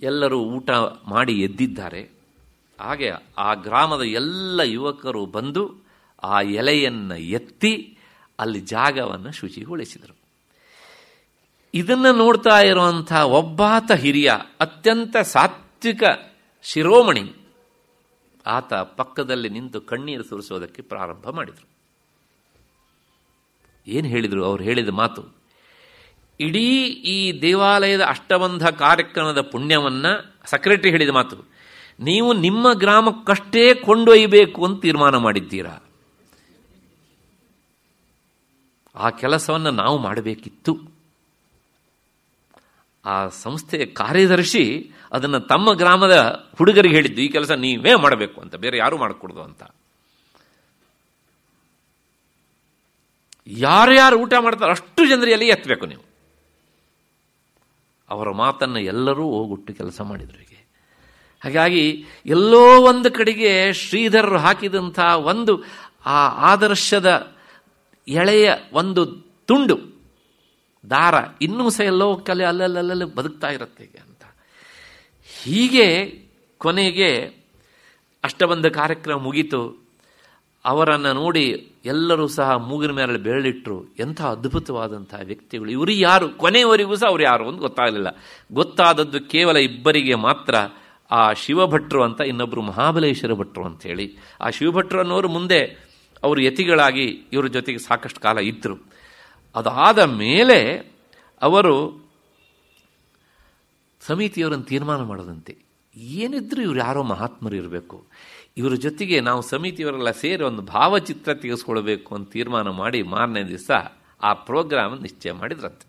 ಎಲ್ಲರೂ ಊಟ ಮಾಡಿ ಎದ್ದಿದ್ದಾರೆ. ಹಾಗೆ ಆ ಗ್ರಾಮದ ಎಲ್ಲ ಯುವಕರು ಬಂದು ಆ ಎಲೆಯನ್ನು ಎತ್ತಿ ಅಲ್ಲಿ ಜಾಗವನ್ನು ಶುಚಿಗೊಳಿಸಿದರು. ಇದನ್ನು ನೋಡ್ತಾ ಇರುವಂಥ ಒಬ್ಬಾತ ಹಿರಿಯ ಅತ್ಯಂತ ಸಾತ್ವಿಕ ಶಿರೋಮಣಿ ಆತ ಪಕ್ಕದಲ್ಲಿ ನಿಂತು ಕಣ್ಣೀರು ಸುರಿಸೋದಕ್ಕೆ ಪ್ರಾರಂಭ ಮಾಡಿದರು. ಏನು ಹೇಳಿದರು? ಅವ್ರು ಹೇಳಿದ ಮಾತು, ಇಡೀ ಈ ದೇವಾಲಯದ ಅಷ್ಟಬಂಧ ಕಾರ್ಯಕ್ರಮದ ಪುಣ್ಯವನ್ನು ಸೆಕ್ರೆಟರಿ ಹೇಳಿದ ಮಾತು, ನೀವು ನಿಮ್ಮ ಗ್ರಾಮಕ್ಕಷ್ಟೇ ಕೊಂಡೊಯ್ಯಬೇಕು ಅಂತ ತೀರ್ಮಾನ ಮಾಡಿದ್ದೀರಾ? ಆ ಕೆಲಸವನ್ನು ನಾವು ಮಾಡಬೇಕಿತ್ತು. ಆ ಸಂಸ್ಥೆಯ ಕಾರ್ಯದರ್ಶಿ ಅದನ್ನು ತಮ್ಮ ಗ್ರಾಮದ ಹುಡುಗರಿಗೆ ಹೇಳಿದ್ದು, ಈ ಕೆಲಸ ನೀವೇ ಮಾಡಬೇಕು ಅಂತ, ಬೇರೆ ಯಾರು ಮಾಡಿಕೊಡ್ದು ಅಂತ. ಯಾರ್ಯಾರು ಊಟ ಮಾಡ್ತಾರೋ ಅಷ್ಟು ಜನರಲ್ಲಿ ಎತ್ತಬೇಕು ನೀವು. ಅವರ ಮಾತನ್ನು ಎಲ್ಲರೂ ಹೋಗುಟ್ಟು ಕೆಲಸ ಮಾಡಿದ್ರು ಹೀಗೆ. ಹಾಗಾಗಿ ಎಲ್ಲೋ ಒಂದು ಕಡೆಗೆ ಶ್ರೀಧರರು ಹಾಕಿದಂಥ ಒಂದು, ಆ ಆದರ್ಶದ ಎಳೆಯ ಒಂದು ತುಂಡು, ದಾರ ಇನ್ನೂ ಸಹ ಎಲ್ಲೋ ಕಲೆ ಅಲ್ಲಲ್ಲಲ್ಲಿ ಬದುಕ್ತಾ ಇರುತ್ತೆ ಅಂತ. ಹೀಗೆ ಕೊನೆಗೆ ಅಷ್ಟಬಂಧ ಕಾರ್ಯಕ್ರಮ ಮುಗೀತು. ಅವರನ್ನು ನೋಡಿ ಎಲ್ಲರೂ ಸಹ ಮೂಗಿನ ಮೇಲೆ ಬೆರಳಿಟ್ಟರು ಎಂಥ ಅದ್ಭುತವಾದಂಥ ವ್ಯಕ್ತಿಗಳು. ಇವರು ಯಾರು? ಕೊನೆಯವರಿಗೂ ಸಹ ಅವ್ರು ಯಾರು ಅಂತ ಗೊತ್ತಾಗಲಿಲ್ಲ. ಗೊತ್ತಾದದ್ದು ಕೇವಲ ಇಬ್ಬರಿಗೆ ಮಾತ್ರ. ಆ ಶಿವಭಟ್ರು ಅಂತ ಇನ್ನೊಬ್ಬರು ಮಹಾಬಲೇಶ್ವರ ಭಟ್ರು ಅಂತೇಳಿ ಆ ಶಿವಭಟ್ರು ಅನ್ನೋರು ಮುಂದೆ ಅವರು ಯತಿಗಳಾಗಿ ಇವರ ಜೊತೆಗೆ ಸಾಕಷ್ಟು ಕಾಲ ಇದ್ದರು ಅದಾದ ಮೇಲೆ ಅವರು ಸಮಿತಿಯವರನ್ನು ತೀರ್ಮಾನ ಮಾಡದಂತೆ. ಏನಿದ್ರೂ ಇವ್ರು ಯಾರೋ ಮಹಾತ್ಮರು ಇರಬೇಕು. ಇವರ ಜೊತೆಗೆ ನಾವು ಸಮಿತಿಯವರೆಲ್ಲ ಸೇರಿ ಒಂದು ಭಾವಚಿತ್ರ ತೆಗೆಸ್ಕೊಳ್ಬೇಕು ಅಂತ ತೀರ್ಮಾನ ಮಾಡಿ ಮಾರನೇ ದಿವಸ ಆ ಪ್ರೋಗ್ರಾಮ್ ನಿಶ್ಚಯ ಮಾಡಿದ್ರಂತೆ.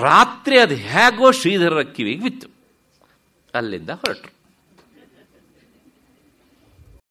ರಾತ್ರಿ ಅದು ಹೇಗೋ ಶ್ರೀಧರರ ಕಿವಿಗೆ ಬಿತ್ತು. ಅಲ್ಲಿಂದ ಹೊರಟರು.